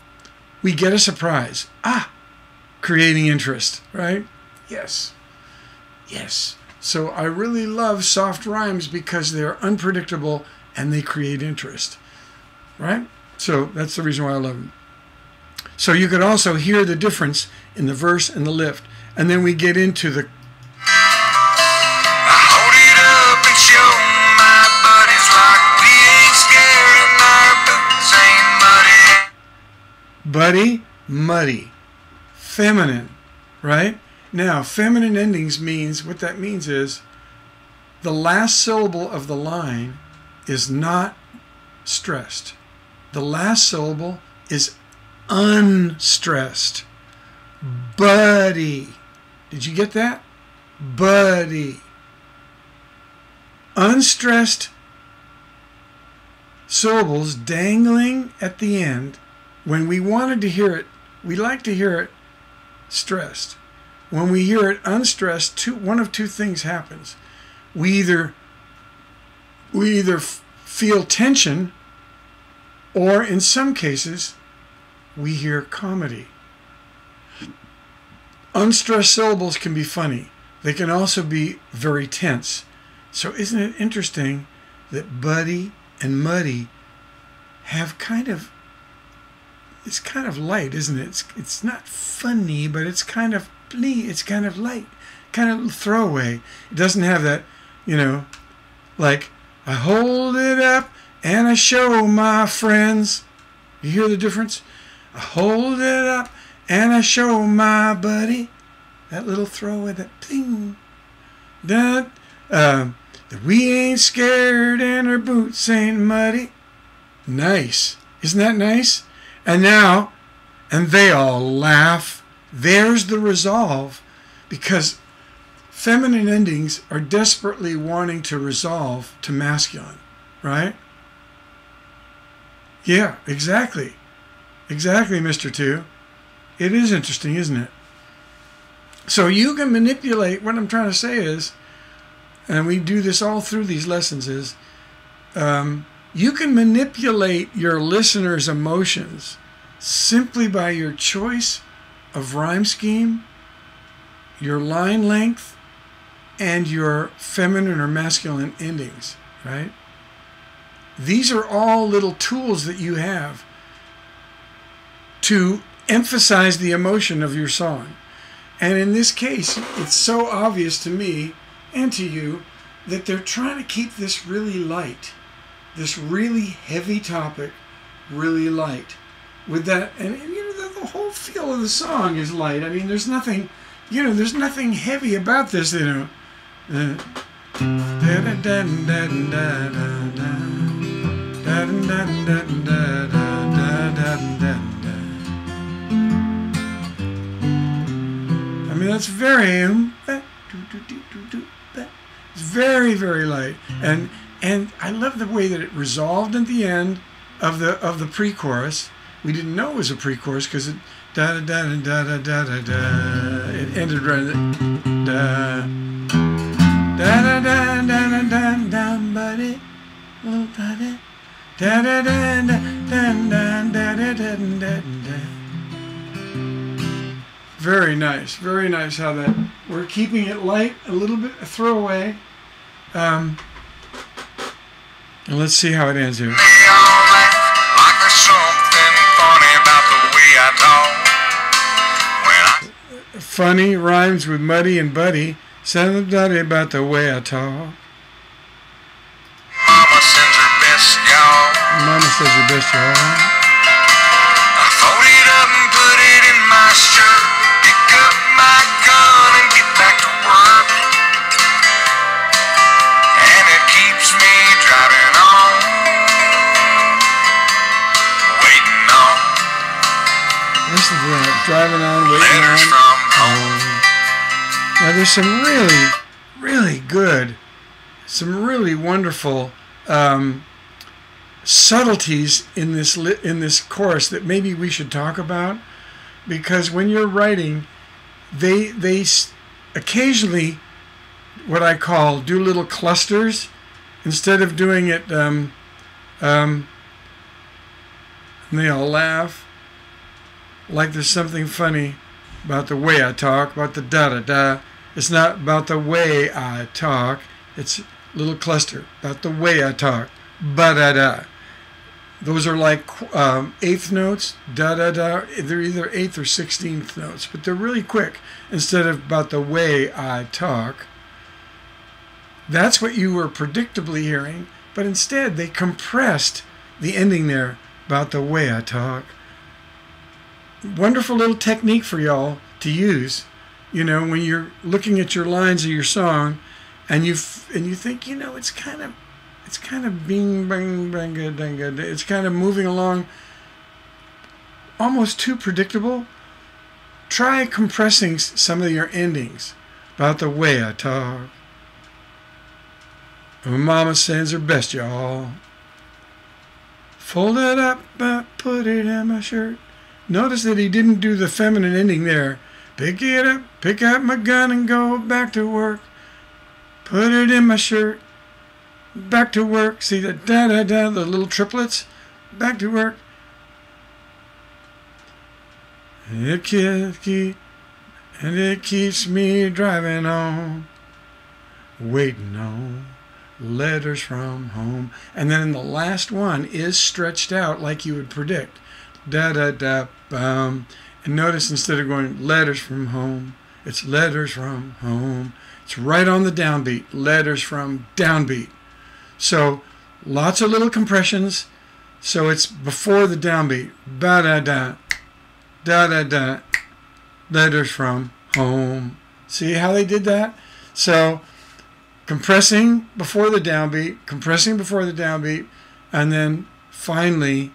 we get a surprise. Ah, creating interest, right? Yes. Yes. So I really love soft rhymes because they're unpredictable and they create interest, right? So that's the reason why I love them. So you could also hear the difference in the verse and the lift. And then we get into the I hold it up and show my buddies like we ain't scared and our boots ain't muddy. buddy, muddy, feminine, right? Now, feminine endings means what that means is the last syllable of the line is not stressed. The last syllable is unstressed. Buddy. Did you get that? Buddy. Unstressed syllables dangling at the end when we wanted to hear it, we like to hear it stressed. When we hear it unstressed, two, one of two things happens. We either we either feel tension, or in some cases, we hear comedy. Unstressed syllables can be funny. They can also be very tense. So isn't it interesting that Buddy and Muddy have kind of it's kind of light, isn't it? It's it's not funny, but it's kind of ble- it's kind of light, kind of throwaway. It doesn't have that, you know, like I hold it up and I show my friends. You hear the difference? I hold it up and I show my buddy. That little throwaway, that ping. That uh, that we ain't scared and our boots ain't muddy. Nice. Isn't that nice? And now, and they all laugh. There's the resolve because feminine endings are desperately wanting to resolve to masculine, right? Yeah, exactly. Exactly, Mr. Two. It is interesting, isn't it? So you can manipulate, what I'm trying to say is, and we do this all through these lessons, is um, you can manipulate your listener's emotions simply by your choice of rhyme scheme, your line length, and your feminine or masculine endings, right? These are all little tools that you have to emphasize the emotion of your song. And in this case, it's so obvious to me and to you that they're trying to keep this really light, this really heavy topic really light. With that, and you know, the, the whole feel of the song is light. I mean, there's nothing, you know, there's nothing heavy about this, you know. I mean, that's very, um, it's very, very light, and and I love the way that it resolved at the end of the of the pre-chorus. We didn't know it was a pre-chorus because it da da da da da da da da. It ended right da da da da da da da da buddy, oh buddy, da da da da da da da da da da da. Very nice, very nice how that we're keeping it light, a little bit a throwaway. Um, and let's see how it ends here. They all laugh like there's something funny about the way I talk. When I Funny rhymes with muddy and buddy. Something about the way I talk. mama sends her best, y'all. Mama says your best, y'all. Driving on, waiting on. from home. Now there's some really, really good, some really wonderful um, subtleties in this in this course that maybe we should talk about, because when you're writing, they they s- occasionally what I call do little clusters instead of doing it. Um, um, and they all laugh like there's something funny about the way I talk, about the da da da. It's not about the way I talk. It's a little cluster about the way I talk. Ba da da. Those are like um, eighth notes, da da da. They're either eighth or sixteenth notes, but they're really quick. Instead of about the way I talk, that's what you were predictably hearing, but instead they compressed the ending there about the way I talk. Wonderful little technique for y'all to use. You know, when you're looking at your lines of your song, and you and you think, you know, it's kind of, it's kind of bing bang bang dang It's kind of moving along, almost too predictable. Try compressing some of your endings about the way I talk. My mama sends her best, y'all. Fold it up, but put it in my shirt. Notice that he didn't do the feminine ending there. Pick it up, pick up my gun and go back to work. Put it in my shirt. Back to work. See the da da da, the little triplets. Back to work. It keeps, and it keeps me driving on, waiting on letters from home. And then the last one is stretched out like you would predict. Da da da bum. And notice instead of going letters from home, it's letters from home. It's right on the downbeat. Letters from downbeat. So lots of little compressions. So it's before the downbeat. Ba da da. Da da da. Letters from home. See how they did that? So compressing before the downbeat, compressing before the downbeat, and then finally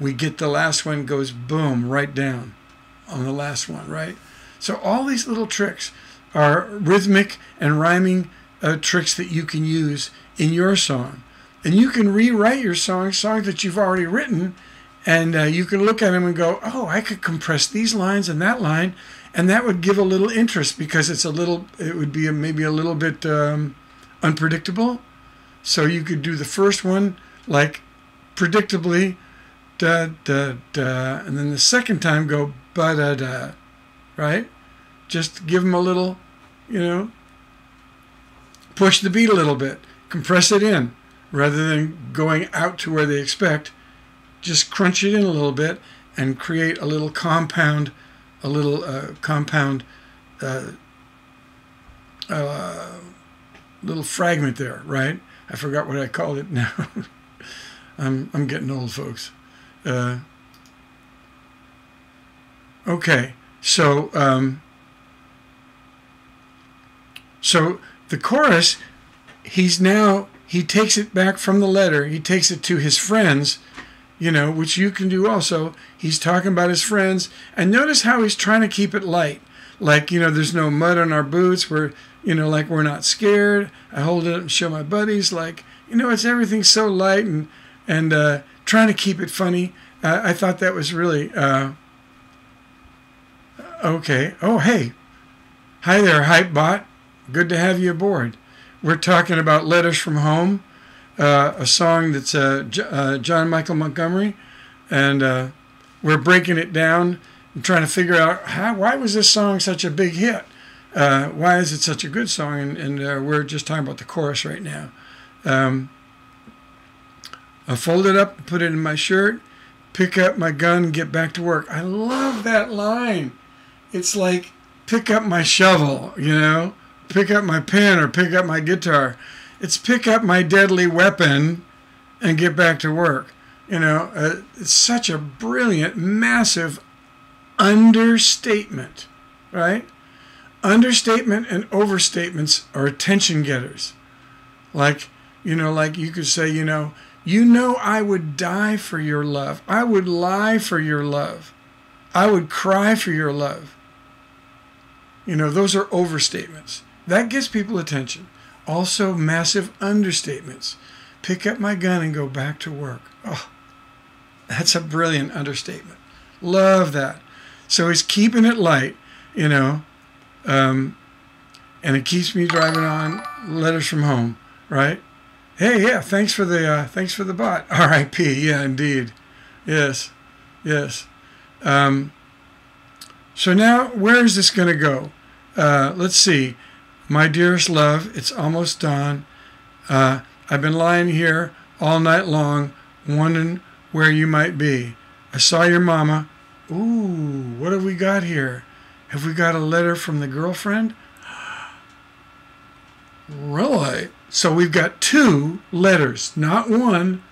we get the last one goes boom right down on the last one, right? So all these little tricks are rhythmic and rhyming uh, tricks that you can use in your song. And you can rewrite your song, songs that you've already written, and uh, you can look at them and go, oh, I could compress these lines and that line, and that would give a little interest because it's a little, it would be a, maybe a little bit um, unpredictable. So you could do the first one like predictably, da da da, and then the second time go ba da da, right? Just give them a little, you know, push the beat a little bit, compress it in, rather than going out to where they expect. Just crunch it in a little bit and create a little compound, a little uh, compound. Uh, uh, little fragment there, right? I forgot what I called it now. I'm I'm getting old, folks. Uh, okay, so um, so the chorus, he's now he takes it back from the letter. He takes it to his friends, you know, which you can do also. He's talking about his friends, and notice how he's trying to keep it light. Like you know, there's no mud on our boots. We're you know, like we're not scared. I hold it up and show my buddies, like, you know, it's everything so light and and uh, trying to keep it funny. Uh, I thought that was really uh, okay. Oh, hey, hi there, Hypebot. Good to have you aboard. We're talking about "Letters from Home," uh, a song that's uh, J- uh, John Michael Montgomery, and we're breaking it down and trying to figure out how why was this song such a big hit uh, why is it such a good song? And, and uh, we're just talking about the chorus right now. Um, I fold it up, put it in my shirt, pick up my gun, get back to work. I love that line. It's like pick up my shovel, you know, pick up my pen or pick up my guitar. It's pick up my deadly weapon and get back to work. You know, uh, it's such a brilliant, massive understatement, right? understatement and overstatements are attention getters. Like, you know, like you could say, you know, you know, I would die for your love. I would lie for your love. I would cry for your love. You know, those are overstatements. That gets people attention. Also, massive understatements. Pick up my gun and go back to work. Oh, that's a brilliant understatement. Love that. So he's keeping it light, you know, um, and it keeps me driving on letters from home, right? Hey, yeah, thanks for the uh, thanks for the bot. R.I.P. Yeah, indeed. Yes, yes. Um, so now, where is this going to go? Uh, let's see. My dearest love, it's almost dawn. Uh, I've been lying here all night long, wondering where you might be. I saw your mama. Ooh, what have we got here? Have we got a letter from the girlfriend? Really? So we've got two letters, not one,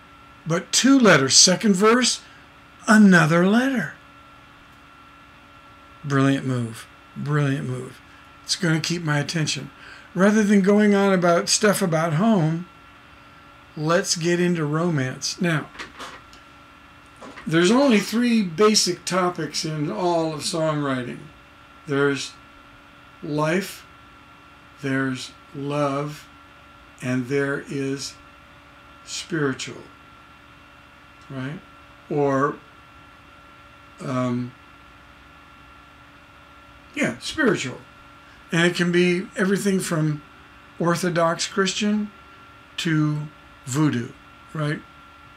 but two letters. Second verse, another letter. Brilliant move. Brilliant move. It's going to keep my attention. Rather than going on about stuff about home, let's get into romance. Now, there's only three basic topics in all of songwriting there's life, there's love, and there is spiritual, right? Or, um, yeah, spiritual. And it can be everything from Orthodox Christian to voodoo, right?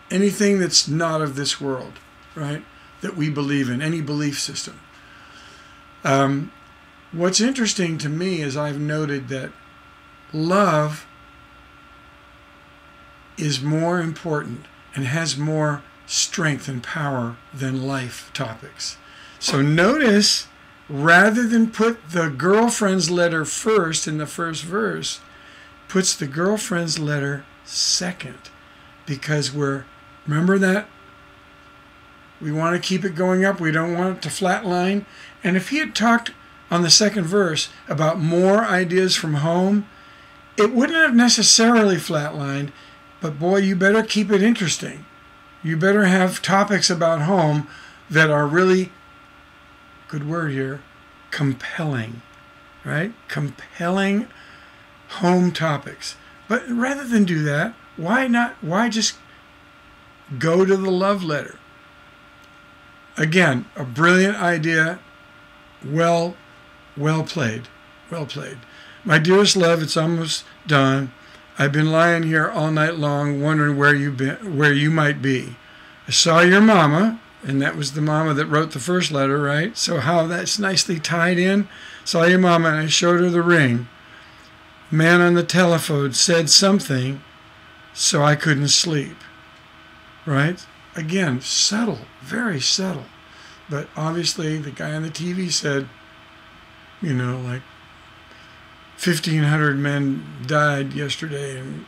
Anything that's not of this world, right? That we believe in, any belief system. Um, what's interesting to me is I've noted that love is more important and has more strength and power than life topics. So notice rather than put the girlfriend's letter first in the first verse, puts the girlfriend's letter second because we're, remember that? We want to keep it going up. We don't want it to flatline. And if he had talked on the second verse about more ideas from home, it wouldn't have necessarily flatlined, but boy, you better keep it interesting. You better have topics about home that are really, good word here, compelling, right? Compelling home topics. But rather than do that, why not? Why just go to the love letter? Again, a brilliant idea. Well, well played. Well played. My dearest love, it's almost done. I've been lying here all night long wondering where you been where you might be. I saw your mama, and that was the mama that wrote the first letter, right? So how that's nicely tied in. Saw your mama and I showed her the ring. Man on the telephone said something, so I couldn't sleep. Right? Again, subtle, very subtle. But obviously the guy on the TV said, you know, like 1,500 men died yesterday in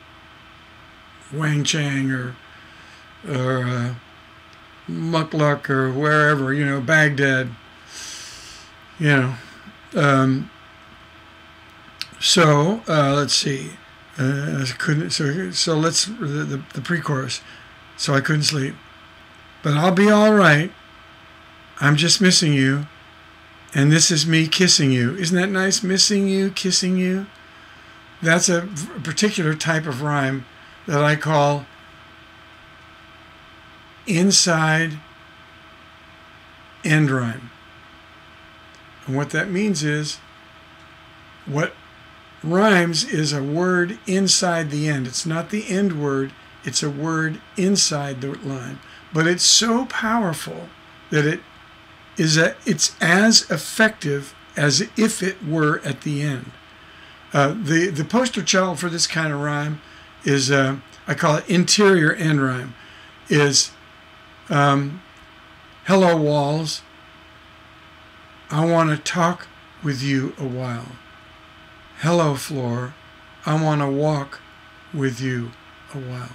Wangchang or or uh, Mukluk or wherever, you know, Baghdad. You know, um, so uh, let's see. Uh, I couldn't. So so let's the, the, the pre-chorus. So I couldn't sleep, but I'll be all right. I'm just missing you. And this is me kissing you. Isn't that nice? Missing you, kissing you. That's a particular type of rhyme that I call inside end rhyme. And what that means is what rhymes is a word inside the end. It's not the end word, it's a word inside the line. But it's so powerful that it is that it's as effective as if it were at the end. Uh, the the poster child for this kind of rhyme is uh, I call it interior end rhyme. Is um, hello walls. I want to talk with you a while. Hello floor. I want to walk with you a while.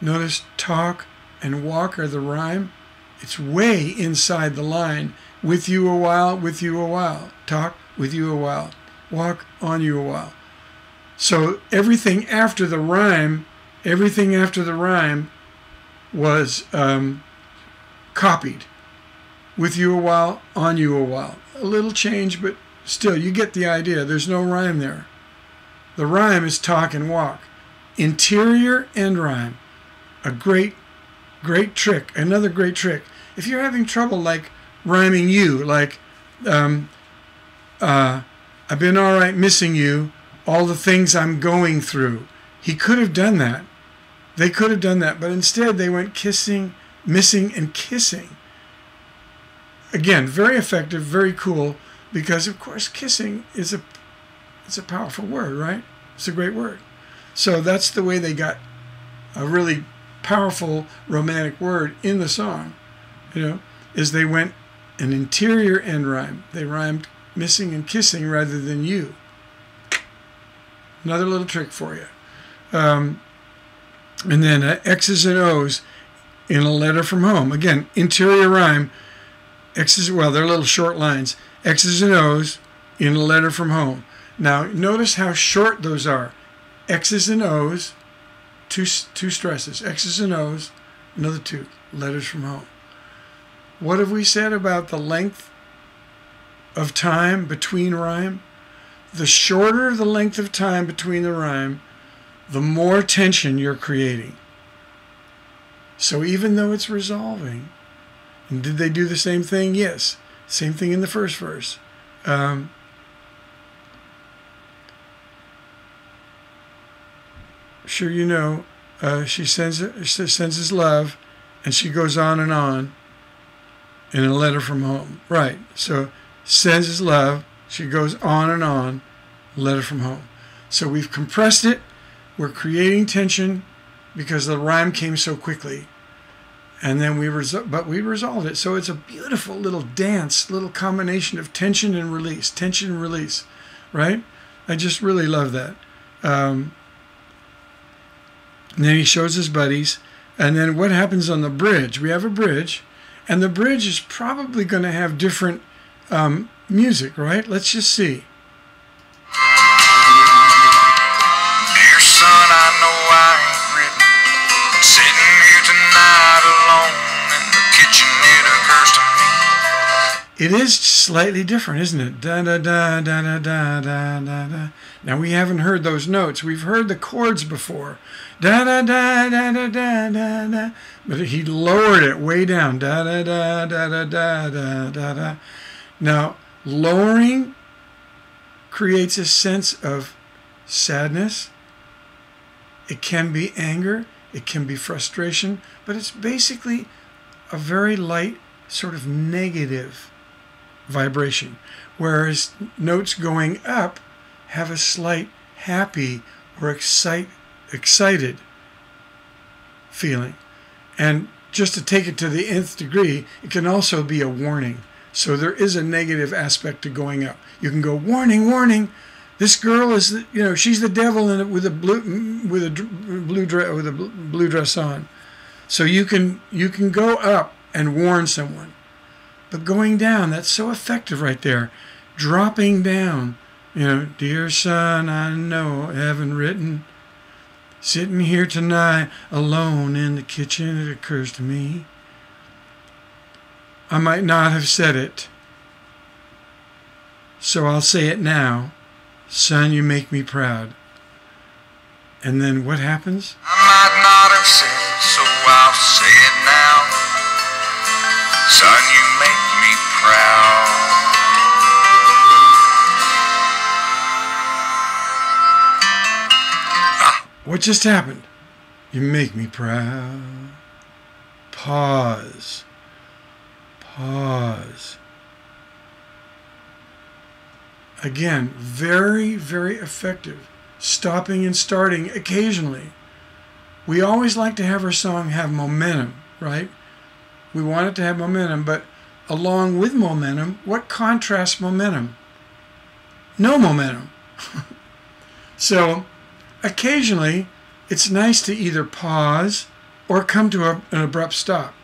Notice talk and walk are the rhyme. It's way inside the line. With you a while, with you a while. Talk with you a while. Walk on you a while. So everything after the rhyme, everything after the rhyme was um, copied. With you a while, on you a while. A little change, but still, you get the idea. There's no rhyme there. The rhyme is talk and walk. Interior end rhyme. A great Great trick. Another great trick. If you're having trouble like rhyming you, like um, uh, I've been all right missing you, all the things I'm going through. He could have done that. They could have done that, but instead they went kissing, missing, and kissing. Again, very effective, very cool, because of course kissing is a it's a powerful word, right? It's a great word. So that's the way they got a really powerful romantic word in the song, you know, is they went an interior end rhyme. They rhymed missing and kissing rather than you. Another little trick for you. Um, and then uh, X's and O's in a letter from home. Again, interior rhyme. X's, well, they're little short lines. X's and O's in a letter from home. Now, notice how short those are. X's and O's, two, two stresses. X's and O's, another two. Letters from home. What have we said about the length of time between rhyme? The shorter the length of time between the rhyme, the more tension you're creating. So even though it's resolving, and did they do the same thing? Yes. Same thing in the first verse. Um, sure, you know, uh, she sends sends his love, and she goes on and on. In a letter from home, right? So sends his love. She goes on and on. Letter from home. So we've compressed it. We're creating tension because the rhyme came so quickly and then we resol- but we resolved it so it's a beautiful little dance little combination of tension and release tension and release right i just really love that um, then he shows his buddies and then what happens on the bridge we have a bridge and the bridge is probably going to have different um, music, right? Let's just see. Dear son, I know I ain't written. Sitting here tonight alone in the kitchen, it occurs to me. It is slightly different, isn't it? Da da da da da da da da. Now we haven't heard those notes. We've heard the chords before, Da da da da da da da da. But he lowered it way down. Da da da da da da da da da. Now lowering creates a sense of sadness. It can be anger. It can be frustration. But it's basically a very light, sort of negative vibration, whereas notes going up have a slight happy or excite, excited feeling. And just to take it to the nth degree, it can also be a warning. So there is a negative aspect to going up. You can go warning, warning. This girl is, the, you know, she's the devil in it with a blue, with a blue dress, with a blue dress on. So you can you can go up and warn someone. But going down, that's so effective right there. Dropping down, you know, dear son, I know I haven't written. Sitting here tonight alone in the kitchen, it occurs to me. I might not have said it. So I'll say it now. Son, you make me proud. And then what happens? I might not have said it, so I'll say it now. Son, What just happened? You make me proud. Pause. Pause. Again, very, very effective. Stopping and starting occasionally. We always like to have our song have momentum, right? We want it to have momentum, but along with momentum, what contrasts momentum? No momentum. so, occasionally it's nice to either pause or come to a, an abrupt stop.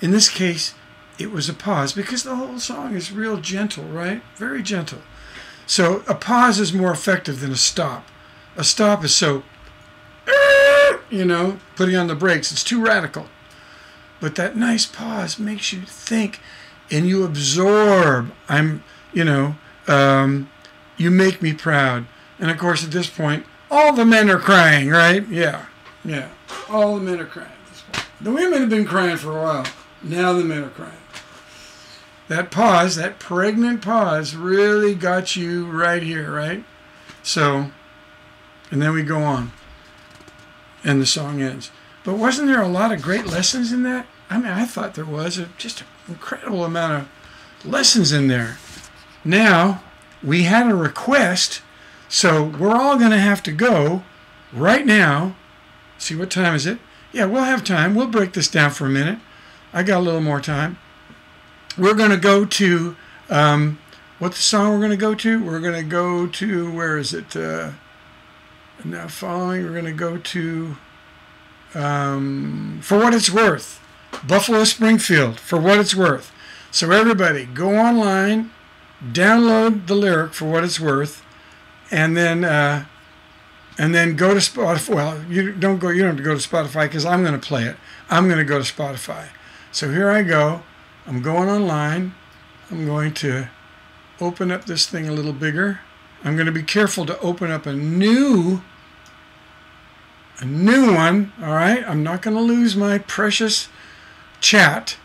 In this case, it was a pause because the whole song is real gentle, right? Very gentle. So a pause is more effective than a stop. A stop is so, you know, putting on the brakes. It's too radical. But that nice pause makes you think and you absorb. I'm, you know, um, you make me proud. And of course, at this point, all the men are crying, right? Yeah, yeah. All the men are crying. The women have been crying for a while. Now the men are crying. That pause, that pregnant pause, really got you right here, right? So, and then we go on, and the song ends. But wasn't there a lot of great lessons in that? I mean, I thought there was a, just an incredible amount of lessons in there. Now, we had a request, so we're all going to have to go right now. See what time is it? Yeah, we'll have time. We'll break this down for a minute. I got a little more time. We're going to go to um, what's the song we're going to go to? We're going to go to where is it? Uh, now following, we're going to go to um, for what it's worth, Buffalo Springfield. For what it's worth. So everybody, go online, download the lyric for what it's worth, and then uh, and then go to Spotify. Well, you don't go. You don't have to go to Spotify because I'm going to play it. I'm going to go to Spotify. So here I go. I'm going online. I'm going to open up this thing a little bigger. I'm going to be careful to open up a new a new one. All right. I'm not going to lose my precious chat.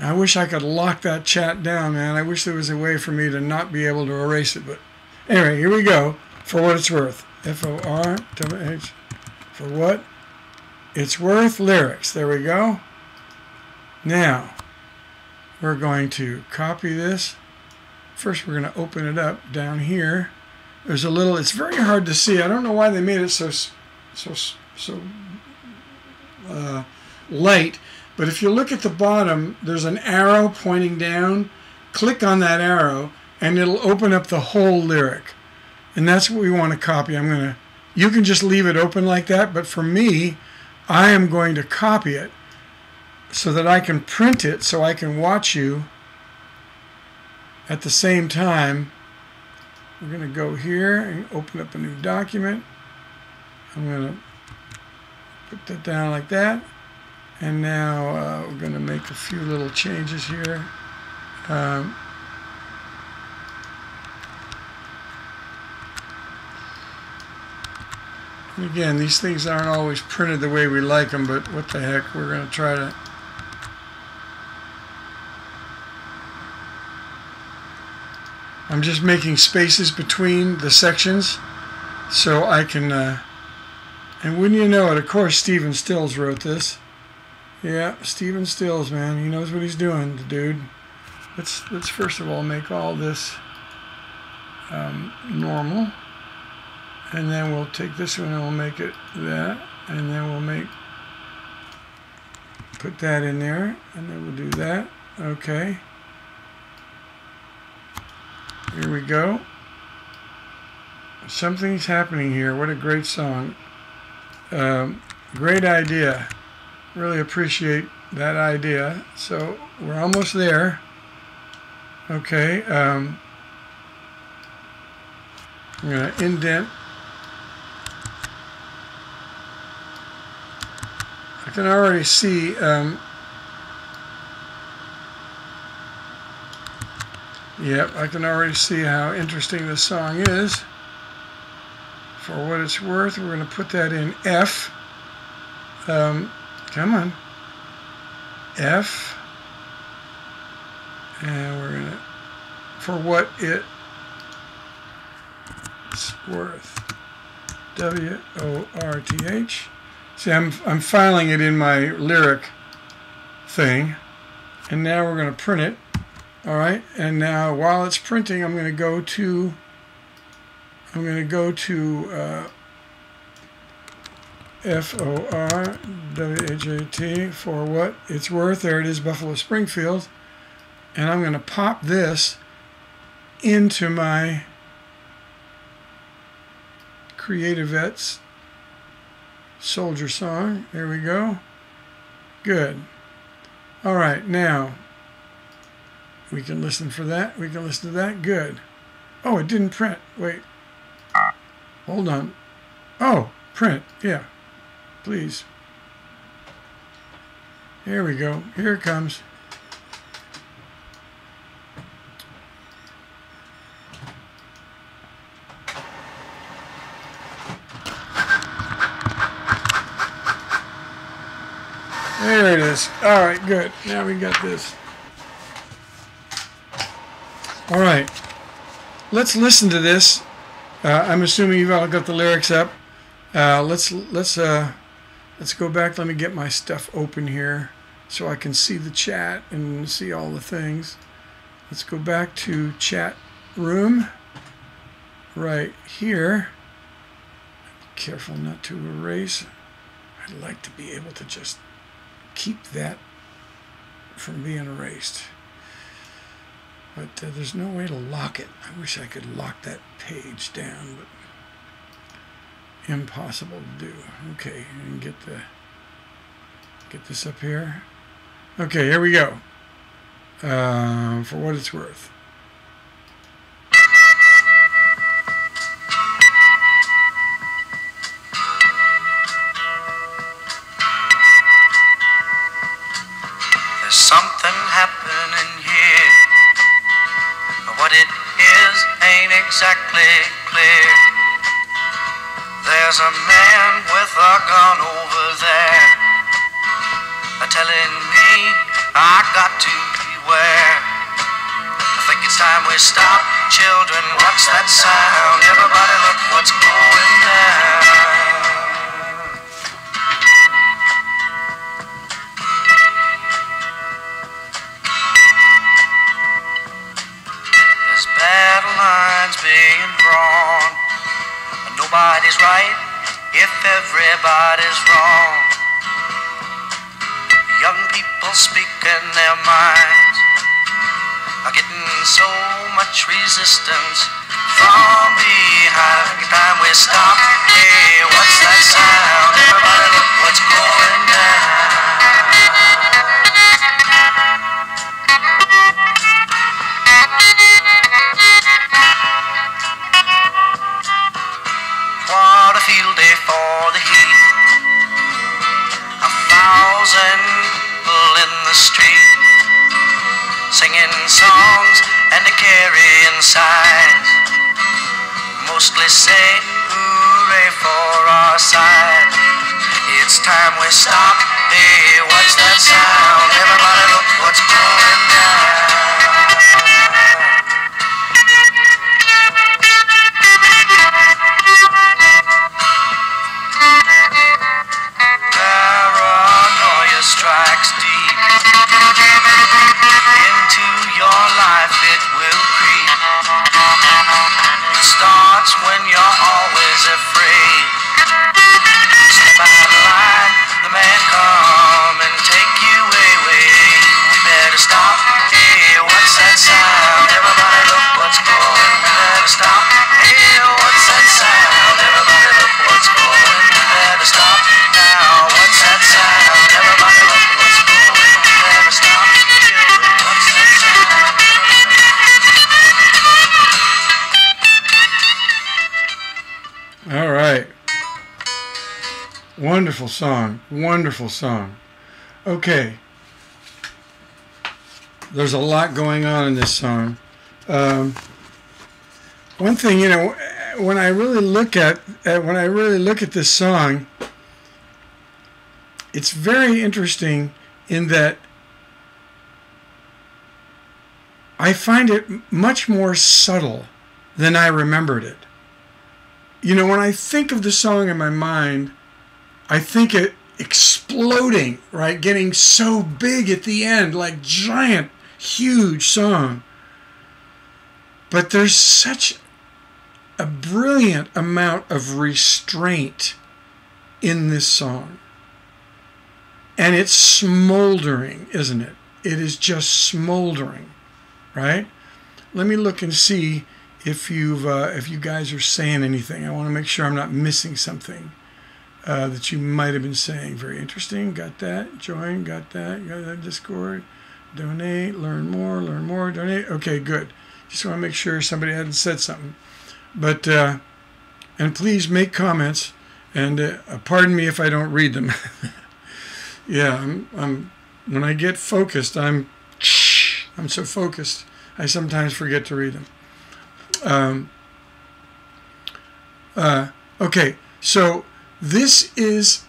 I wish I could lock that chat down, man. I wish there was a way for me to not be able to erase it. But anyway, here we go. For what it's worth. F O R W H. For what it's worth lyrics. There we go. Now, we're going to copy this. First, we're going to open it up down here. There's a little, it's very hard to see. I don't know why they made it so, so, so uh, light. But if you look at the bottom, there's an arrow pointing down. Click on that arrow and it'll open up the whole lyric. And that's what we want to copy. I'm going to, you can just leave it open like that. But for me, I am going to copy it so that I can print it so I can watch you at the same time. We're going to go here and open up a new document. I'm going to put that down like that. And now uh, we're going to make a few little changes here. Um, again, these things aren't always printed the way we like them, but what the heck, we're going to try to I'm just making spaces between the sections so I can, uh, and wouldn't you know it, of course Stephen Stills wrote this. Yeah, Stephen Stills, man, he knows what he's doing, the dude. Let's, let's first of all make all this um, normal. And then we'll take this one and we'll make it that. And then we'll make, put that in there. And then we'll do that. Okay. Here we go. Something's happening here. What a great song. Um, great idea. Really appreciate that idea. So we're almost there. Okay. Um, I'm going to indent. I can already see um, Yep, I can already see how interesting this song is. For what it's worth, we're going to put that in F. Um, come on. F. And we're going to, for what it's worth. W-O-R-T-H. See, I'm, I'm filing it in my lyric thing. And now we're going to print it. All right, and now while it's printing, I'm going to go to, I'm going to go to uh, F-O-R-W-H-A-T for what it's worth. There it is, Buffalo Springfield. And I'm going to pop this into my CreatiVets soldier song. There we go. Good. All right, now we can listen for that. We can listen to that. Good. Oh, it didn't print. Wait. Hold on. Oh, print. Yeah. Please. Here we go. Here it comes. There it is. All right, good. Now we got this. All right, let's listen to this. Uh, I'm assuming you've all got the lyrics up. Uh, let's let's uh, let's go back. Let me get my stuff open here so I can see the chat and see all the things. Let's go back to chat room right here. Careful not to erase. I'd like to be able to just keep that from being erased. But uh, there's no way to lock it. I wish I could lock that page down, but impossible to do. Okay, and get the get this up here. Okay, here we go. Uh, for what it's worth. Children, what's that sound? Everybody look what's going down. Wonderful song. Wonderful song. Okay. There's a lot going on in this song. Um, one thing, you know, when I really look at, at when I really look at this song, it's very interesting in that I find it much more subtle than I remembered it you know, when I think of the song in my mind, I think it exploding, right? Getting so big at the end, like giant, huge song. But there's such a brilliant amount of restraint in this song. And it's smoldering, isn't it? It is just smoldering, right? Let me look and see if you've uh, if you guys are saying anything. I want to make sure I'm not missing something uh, that you might have been saying. Very interesting. Got that. Join. Got that. Got that. Discord. Donate. Learn more. Learn more. Donate. Okay. Good. Just want to make sure somebody hadn't said something. But uh, and please make comments. And uh, pardon me if I don't read them. yeah, I'm, I'm. When I get focused, I'm. I'm so focused. I sometimes forget to read them. Um, uh, okay, so this is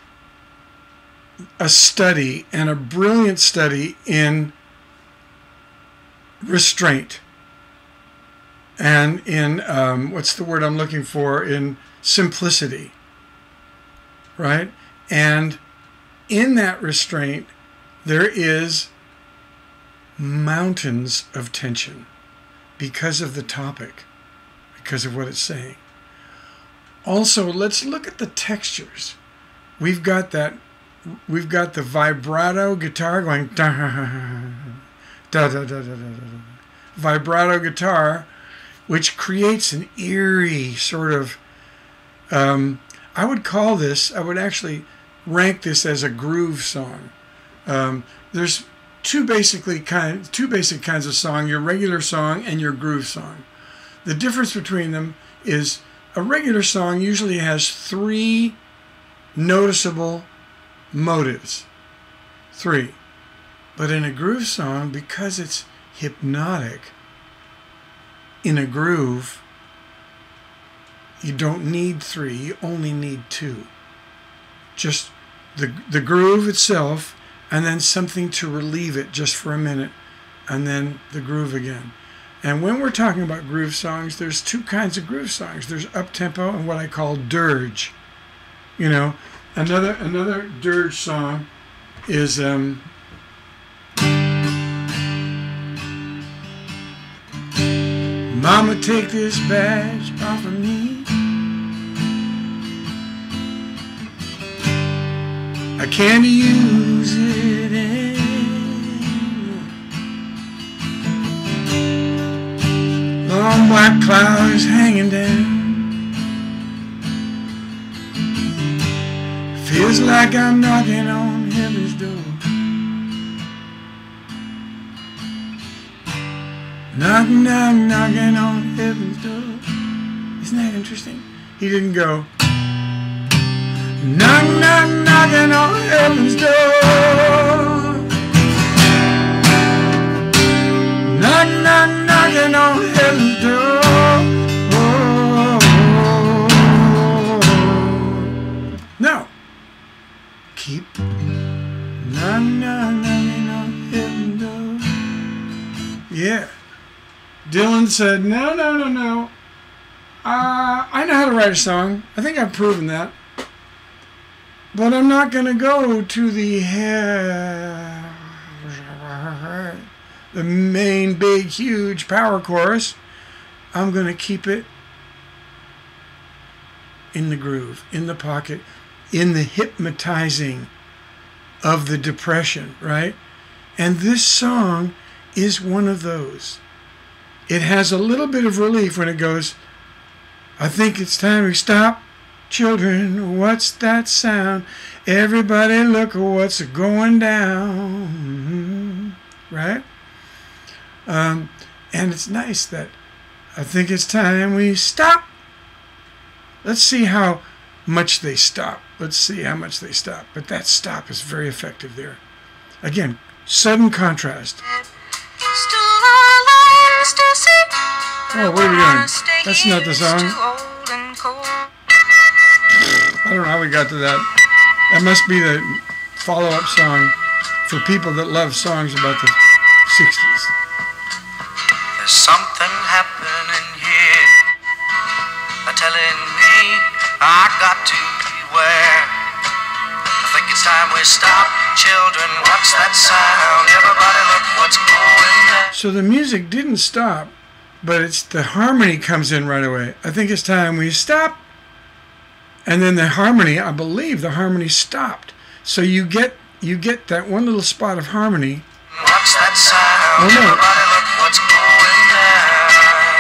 a study and a brilliant study in restraint and in um, what's the word I'm looking for in simplicity. right? And in that restraint, there is mountains of tension because of the topic, because of what it's saying. Also, let's look at the textures. We've got that, we've got the vibrato guitar going da da da da da da da. Vibrato guitar, which creates an eerie sort of. Um, I would call this. I would actually rank this as a groove song. Um, there's two basically kind two basic kinds of song your regular song and your groove song the difference between them is a regular song usually has three noticeable motives. Three. But in a groove song because it's hypnotic in a groove you don't need three you only need two. Just the the groove itself and then something to relieve it just for a minute, and then the groove again. And when we're talking about groove songs, there's two kinds of groove songs. There's up tempo and what I call dirge. You know, another another dirge song is um, Mama, take this badge off of me. I can't use it anymore. Long black clouds hanging down. Feels like I'm knocking on heaven's door. Knock, knock, knocking on heaven's door. Isn't that interesting? He didn't go. Knock, knock, knocking on heaven's door. Keep knock, knock, knocking on heaven's door. Yeah. Dylan said, no, no, no, no. Uh, I know how to write a song. I think I've proven that. But I'm not going to go to the the main big huge power chorus. I'm going to keep it in the groove, in the pocket, in the hypnotizing of the depression, right? And this song is one of those. It has a little bit of relief when it goes, I think it's time we stop Children, what's that sound? Everybody look at what's going down. Mm-hmm. Right? Um, and it's nice that I think it's time we stop. Let's see how much they stop. Let's see how much they stop. But that stop is very effective there. Again, sudden contrast. Oh, what are we doing? That's not the song. I don't know how we got to that. That must be the follow up song for people that love songs about the 60s. Got to beware. I think it's time we stop. Children, what's that sound? Everybody look what's going down. So the music didn't stop, but it's the harmony comes in right away. I think it's time we stop. And then the harmony, I believe the harmony stopped. So you get you get that one little spot of harmony. What's that sound? Oh, no. Everybody look what's going down.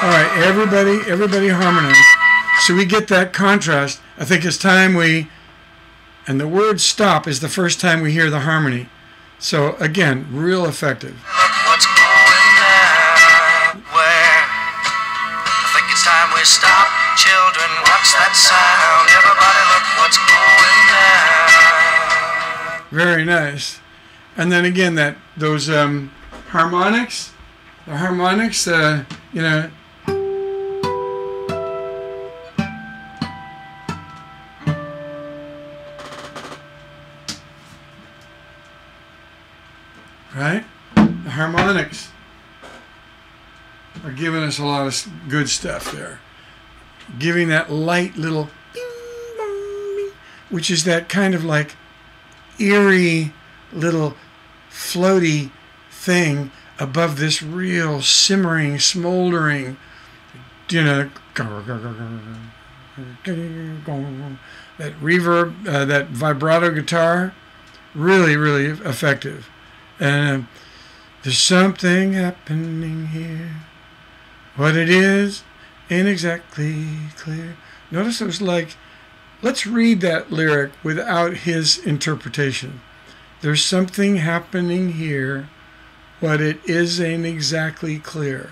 All right, everybody everybody harmonize. So we get that contrast. I think it's time we and the word stop is the first time we hear the harmony. So again, real effective. What's going down. Where? I think it's time we stop. Children, what's that sound? Everybody look what's going down. Very nice. And then again, that those um, harmonics, the harmonics, uh, you know. Harmonics are giving us a lot of good stuff there. Giving that light little which is that kind of like eerie little floaty thing above this real simmering, smoldering, you know, that reverb, uh, that vibrato guitar, really, really effective. And uh, there's something happening here. What it is ain't exactly clear. Notice it was like, let's read that lyric without his interpretation. There's something happening here. What it is ain't exactly clear.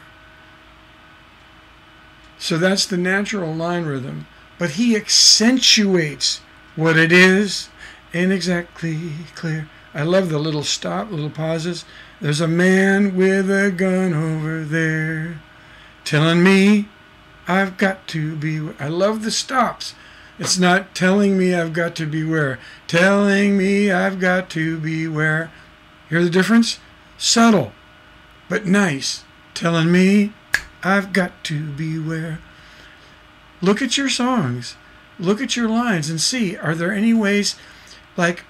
So that's the natural line rhythm. But he accentuates what it is ain't exactly clear. I love the little stop, little pauses. There's a man with a gun over there telling me I've got to be. I love the stops. It's not telling me I've got to beware. Telling me I've got to beware. Hear the difference? Subtle, but nice. Telling me I've got to beware. Look at your songs. Look at your lines and see are there any ways, like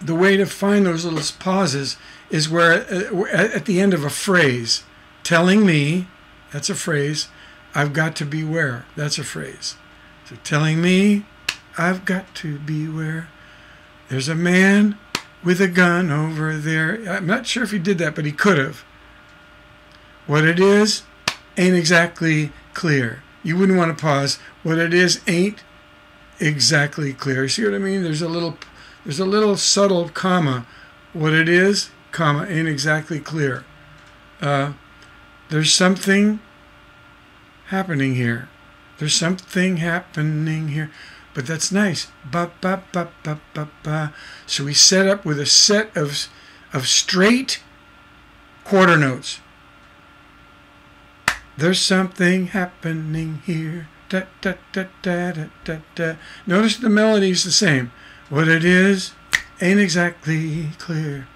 the way to find those little pauses is where uh, at the end of a phrase, telling me, that's a phrase, I've got to beware, that's a phrase. So telling me, I've got to beware. There's a man with a gun over there. I'm not sure if he did that, but he could have. What it is ain't exactly clear. You wouldn't want to pause. What it is ain't exactly clear. See what I mean? There's a little there's a little subtle comma. What it is, comma, ain't exactly clear. Uh, there's something happening here. There's something happening here. But that's nice. Ba ba ba ba ba ba. So we set up with a set of of straight quarter notes. There's something happening here. Da, da, da, da, da, da, da. Notice the melody's the same. What it is ain't exactly clear.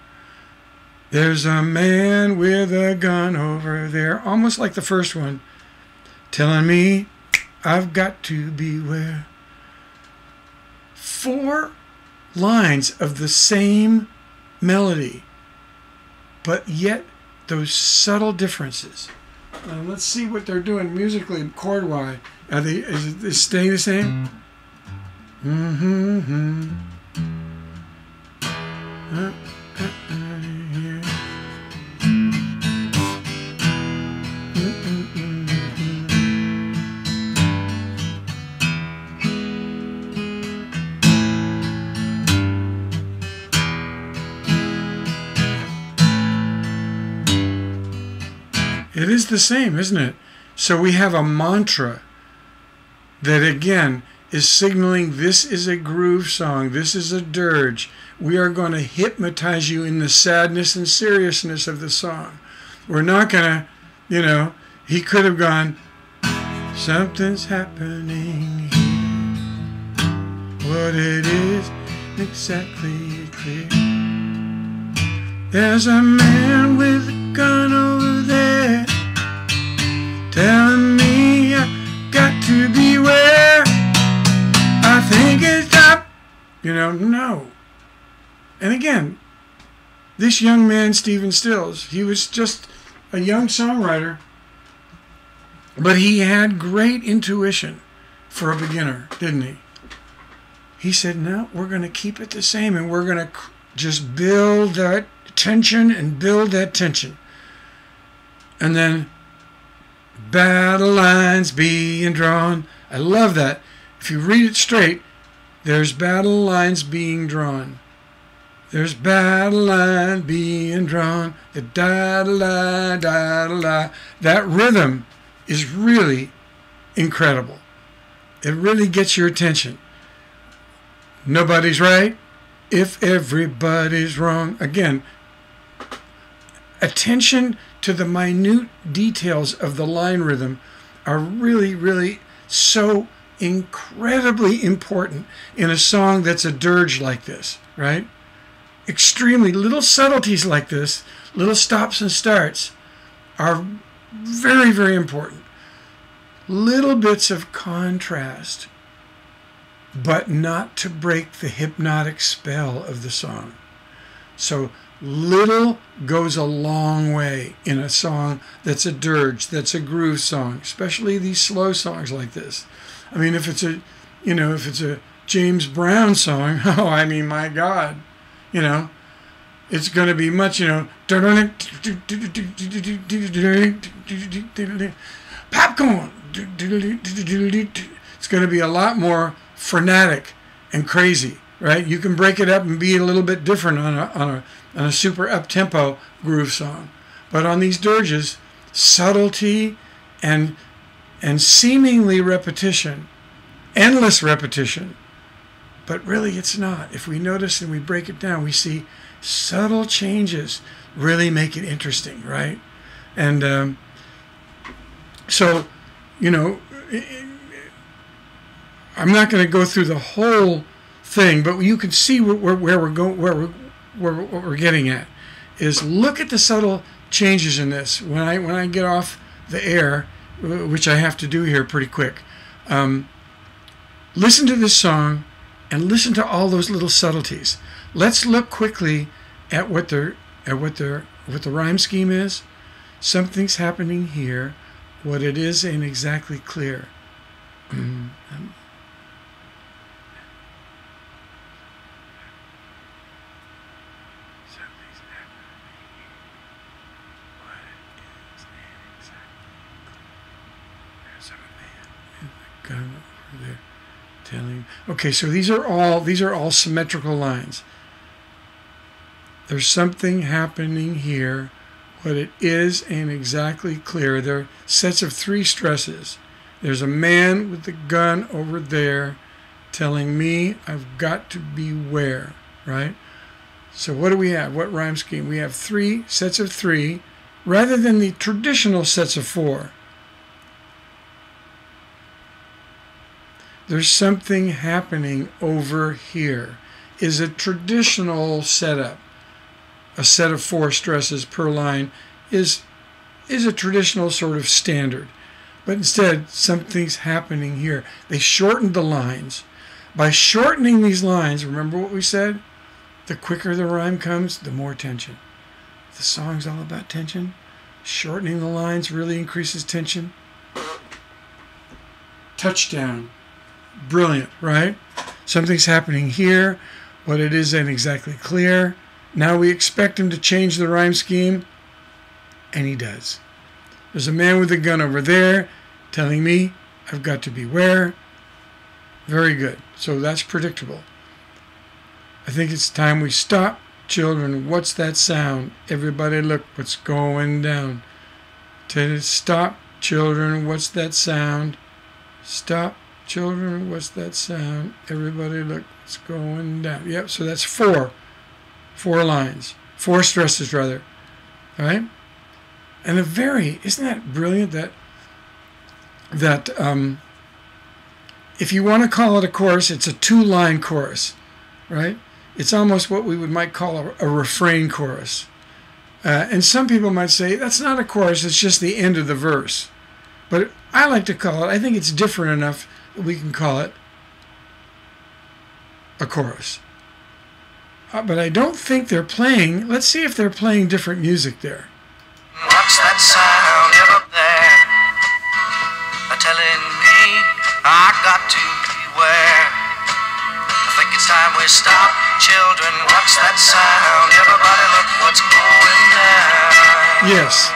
There's a man with a gun over there, almost like the first one, telling me I've got to beware. Four lines of the same melody, but yet those subtle differences. Uh, let's see what they're doing musically, chord wise. Are they is it is staying the same? Mm-hmm. Uh, uh, uh, It is the same, isn't it? So we have a mantra that again is signaling this is a groove song, this is a dirge. We are going to hypnotize you in the sadness and seriousness of the song. We're not going to, you know, he could have gone, something's happening here. What it is, exactly clear. There's a man with a gun over there telling me I got to beware. I think it's time. You know, no. And again, this young man, Stephen Stills, he was just a young songwriter, but he had great intuition for a beginner, didn't he? He said, no, we're going to keep it the same and we're going to just build that tension and build that tension. And then battle lines being drawn. I love that. If you read it straight, there's battle lines being drawn. There's battle line being drawn. The da da da da da. That rhythm is really incredible. It really gets your attention. Nobody's right if everybody's wrong. Again, attention to the minute details of the line rhythm are really, really so incredibly important in a song that's a dirge like this, right? Extremely little subtleties like this, little stops and starts, are very, very important. Little bits of contrast but not to break the hypnotic spell of the song. So little goes a long way in a song that's a dirge, that's a groove song, especially these slow songs like this. I mean, if it's a, you know, if it's a James Brown song, oh, I mean, my God, you know, it's going to be much, you know, popcorn. It's going to be a lot more frenetic and crazy, right? You can break it up and be a little bit different on a on a on a super up tempo groove song, but on these dirges, subtlety and and seemingly repetition, endless repetition, but really it's not. If we notice and we break it down, we see subtle changes really make it interesting, right? And um, so, you know, I'm not going to go through the whole thing, but you can see where, where we're going, where we're, where, what we're getting at is look at the subtle changes in this. When I when I get off the air, uh, which I have to do here pretty quick, um, listen to this song and listen to all those little subtleties. Let's look quickly at what their at what their what the rhyme scheme is. Something's happening here. What it is ain't exactly clear. Mm-hmm. um, over there telling? Okay so these are all these are all symmetrical lines. There's something happening here. What it is ain't exactly clear. There are sets of three stresses. There's a man with the gun over there telling me I've got to beware right? So what do we have? What rhyme scheme? We have three sets of three rather than the traditional sets of four there's something happening over here is a traditional setup. A set of four stresses per line is is a traditional sort of standard. But instead something's happening here. They shortened the lines. By shortening these lines remember what we said? The quicker the rhyme comes the more tension. The song's all about tension. Shortening the lines really increases tension. Touchdown brilliant, right? Something's happening here. What it is ain't exactly clear. Now we expect him to change the rhyme scheme, and he does. There's a man with a gun over there telling me I've got to beware. Very good. So that's predictable. I think it's time we stop. Children, what's that sound? Everybody look what's going down. To stop, children, what's that sound? Stop, Children, what's that sound? Everybody look, it's going down. Yep, so that's four. Four lines. Four stresses, rather. All right? And a very, isn't that brilliant that, that um, if you want to call it a chorus, it's a two-line chorus, right? It's almost what we would might call a, a refrain chorus. Uh, and some people might say, that's not a chorus, it's just the end of the verse. But I like to call it, I think it's different enough we can call it a chorus. Uh, but I don't think they're playing. Let's see if they're playing different music there. What's that sound up there? Telling me I got to beware. I think it's time we stop, children. What's that sound? Everybody look what's going down. Yes,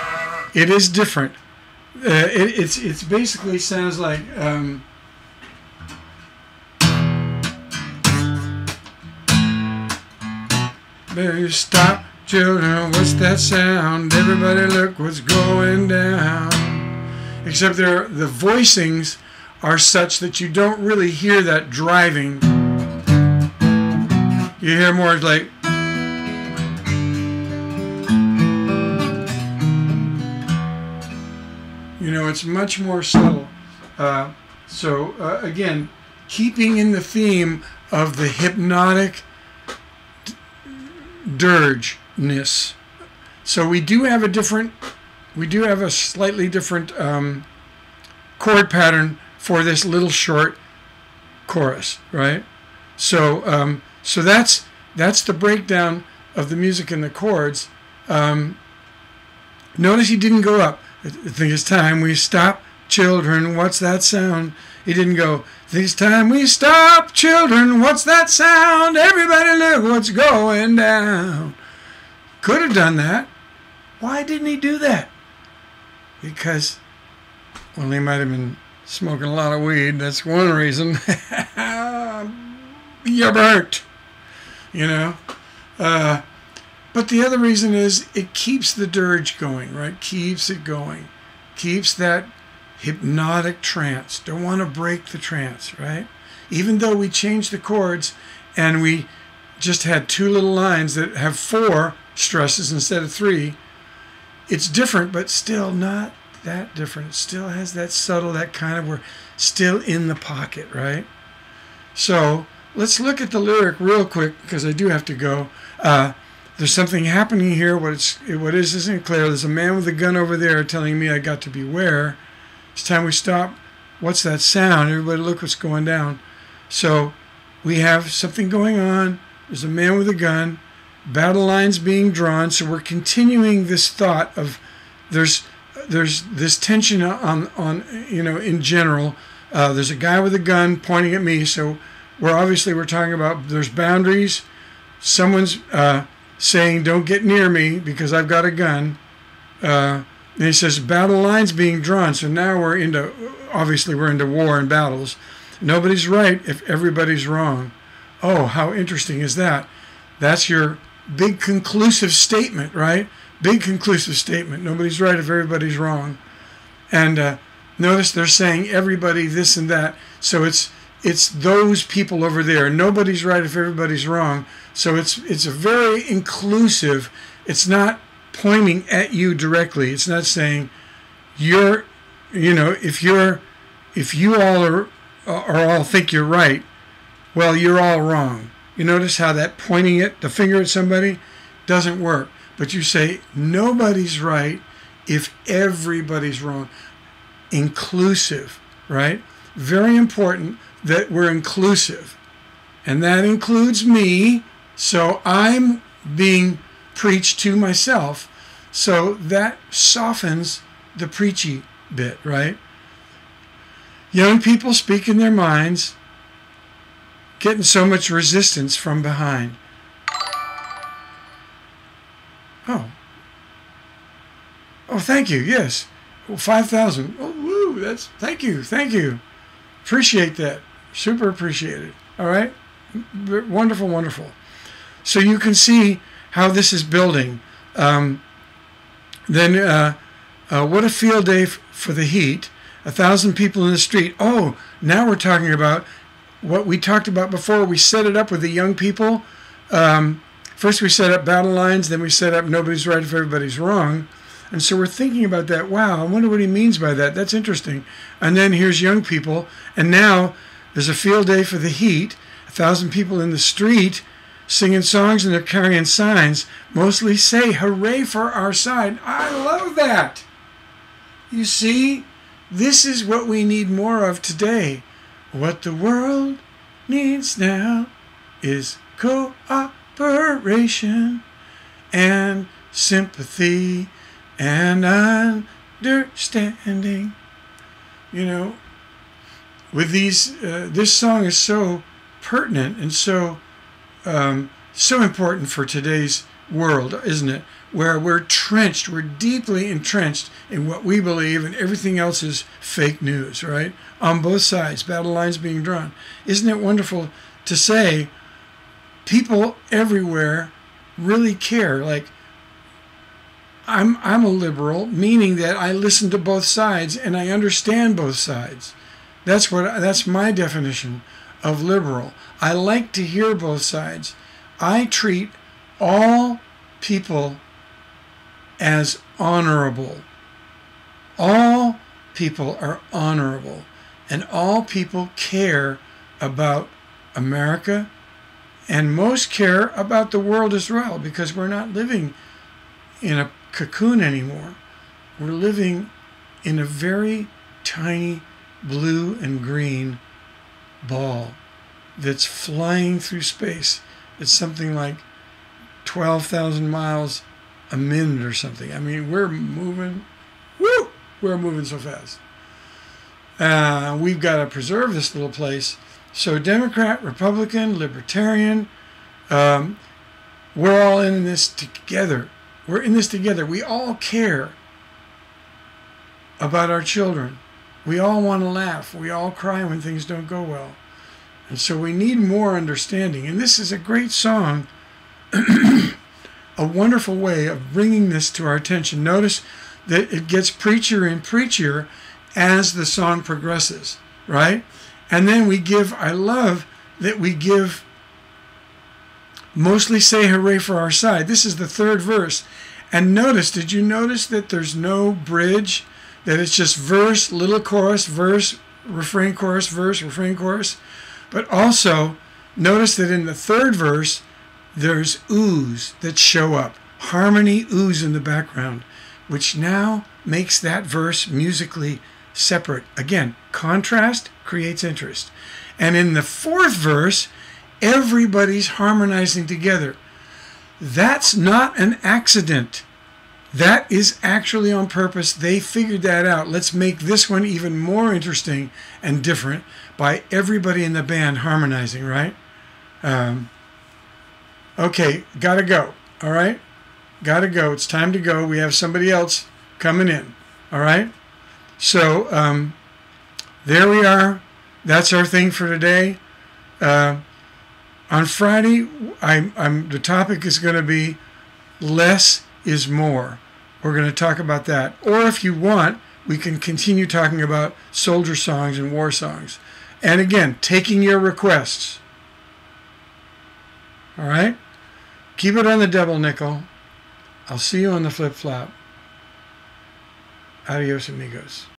it is different. Uh, it, it's it's basically sounds like. Um, Baby, stop, children, what's that sound? Everybody look what's going down. Except there, the voicings are such that you don't really hear that driving. You hear more like. You know, it's much more subtle. Uh, so, uh, again, keeping in the theme of the hypnotic dirgeness. So we do have a different, we do have a slightly different um, chord pattern for this little short chorus, right? So um, so that's that's the breakdown of the music and the chords. Um, notice he didn't go up. I think it's time we stop, children. What's that sound? He didn't go. It's time we stop, children. What's that sound? Everybody look what's going down. Could have done that. Why didn't he do that? Because, well, he might have been smoking a lot of weed. That's one reason. You're burnt. You know? Uh, but the other reason is it keeps the dirge going, right? Keeps it going. Keeps that hypnotic trance. Don't want to break the trance, right? Even though we changed the chords and we just had two little lines that have four stresses instead of three, it's different, but still not that different. It still has that subtle, that kind of we're still in the pocket, right? So let's look at the lyric real quick because I do have to go. Uh, there's something happening here. What it's what is isn't clear. There's a man with a gun over there telling me I got to beware. It's time we stop. What's that sound? Everybody, look what's going down. So we have something going on. There's a man with a gun. Battle lines being drawn. So we're continuing this thought of there's there's this tension on on you know in general. Uh, there's a guy with a gun pointing at me. So we're obviously we're talking about there's boundaries. Someone's uh, saying, "Don't get near me because I've got a gun." Uh, and he says, "Battle lines being drawn." So now we're into obviously we're into war and battles. Nobody's right if everybody's wrong. Oh, how interesting is that? That's your big conclusive statement, right? Big conclusive statement. Nobody's right if everybody's wrong. And uh, notice they're saying everybody this and that. So it's it's those people over there. Nobody's right if everybody's wrong. So it's it's a very inclusive. It's not pointing at you directly. It's not saying you're, you know, if you're, if you all are, are all think you're right, well, you're all wrong. You notice how that pointing it, the finger at somebody, doesn't work. But you say nobody's right if everybody's wrong. Inclusive, right? Very important that we're inclusive. And that includes me. So I'm being preached to myself. So that softens the preachy bit, right? Young people speaking their minds, getting so much resistance from behind. Oh. Oh, thank you. Yes. Well, 5,000. Oh, woo. That's, thank you. Thank you. Appreciate that. Super appreciated. All right. Wonderful, wonderful. So you can see how this is building. Um, then, uh, uh, what a field day f- for the heat. A thousand people in the street. Oh, now we're talking about what we talked about before. We set it up with the young people. Um, first, we set up battle lines, then we set up nobody's right if everybody's wrong. And so we're thinking about that. Wow, I wonder what he means by that. That's interesting. And then here's young people. And now there's a field day for the heat. A thousand people in the street singing songs and they're carrying signs. Mostly say, Hooray for our side. I love that. You see, this is what we need more of today. What the world needs now is cooperation and sympathy and understanding. You know, with these, uh, this song is so pertinent and so um, so important for today's world, isn't it? Where we're trenched, we're deeply entrenched in what we believe, and everything else is fake news, right? On both sides, battle lines being drawn. Isn't it wonderful to say people everywhere really care? Like, I'm, I'm a liberal, meaning that I listen to both sides and I understand both sides. That's what that's my definition of liberal. I like to hear both sides. I treat all people as honorable. All people are honorable, and all people care about America, and most care about the world as well because we're not living in a cocoon anymore. We're living in a very tiny blue and green ball that's flying through space. It's something like 12,000 miles a minute or something. I mean, we're moving, woo, we're moving so fast. Uh, we've got to preserve this little place. So, Democrat, Republican, Libertarian, um, we're all in this together. We're in this together. We all care about our children. We all want to laugh. We all cry when things don't go well. And so we need more understanding. And this is a great song, a wonderful way of bringing this to our attention. Notice that it gets preacher and preacher as the song progresses, right? And then we give, I love that we give mostly say hooray for our side. This is the third verse. And notice, did you notice that there's no bridge? That it's just verse, little chorus, verse, refrain, chorus, verse, refrain, chorus. But also, notice that in the third verse, there's oohs that show up, harmony oohs in the background, which now makes that verse musically separate. Again, contrast creates interest. And in the fourth verse, everybody's harmonizing together. That's not an accident. That is actually on purpose. They figured that out. Let's make this one even more interesting and different by everybody in the band harmonizing, right? Um, okay, gotta go. All right? Gotta go. It's time to go. We have somebody else coming in. All right? So, um, there we are. That's our thing for today. Uh, on Friday, I'm, I'm, the topic is going to be less is more. We're going to talk about that. Or if you want, we can continue talking about soldier songs and war songs. And again, taking your requests. All right? Keep it on the double nickel. I'll see you on the flip flop. Adios, amigos.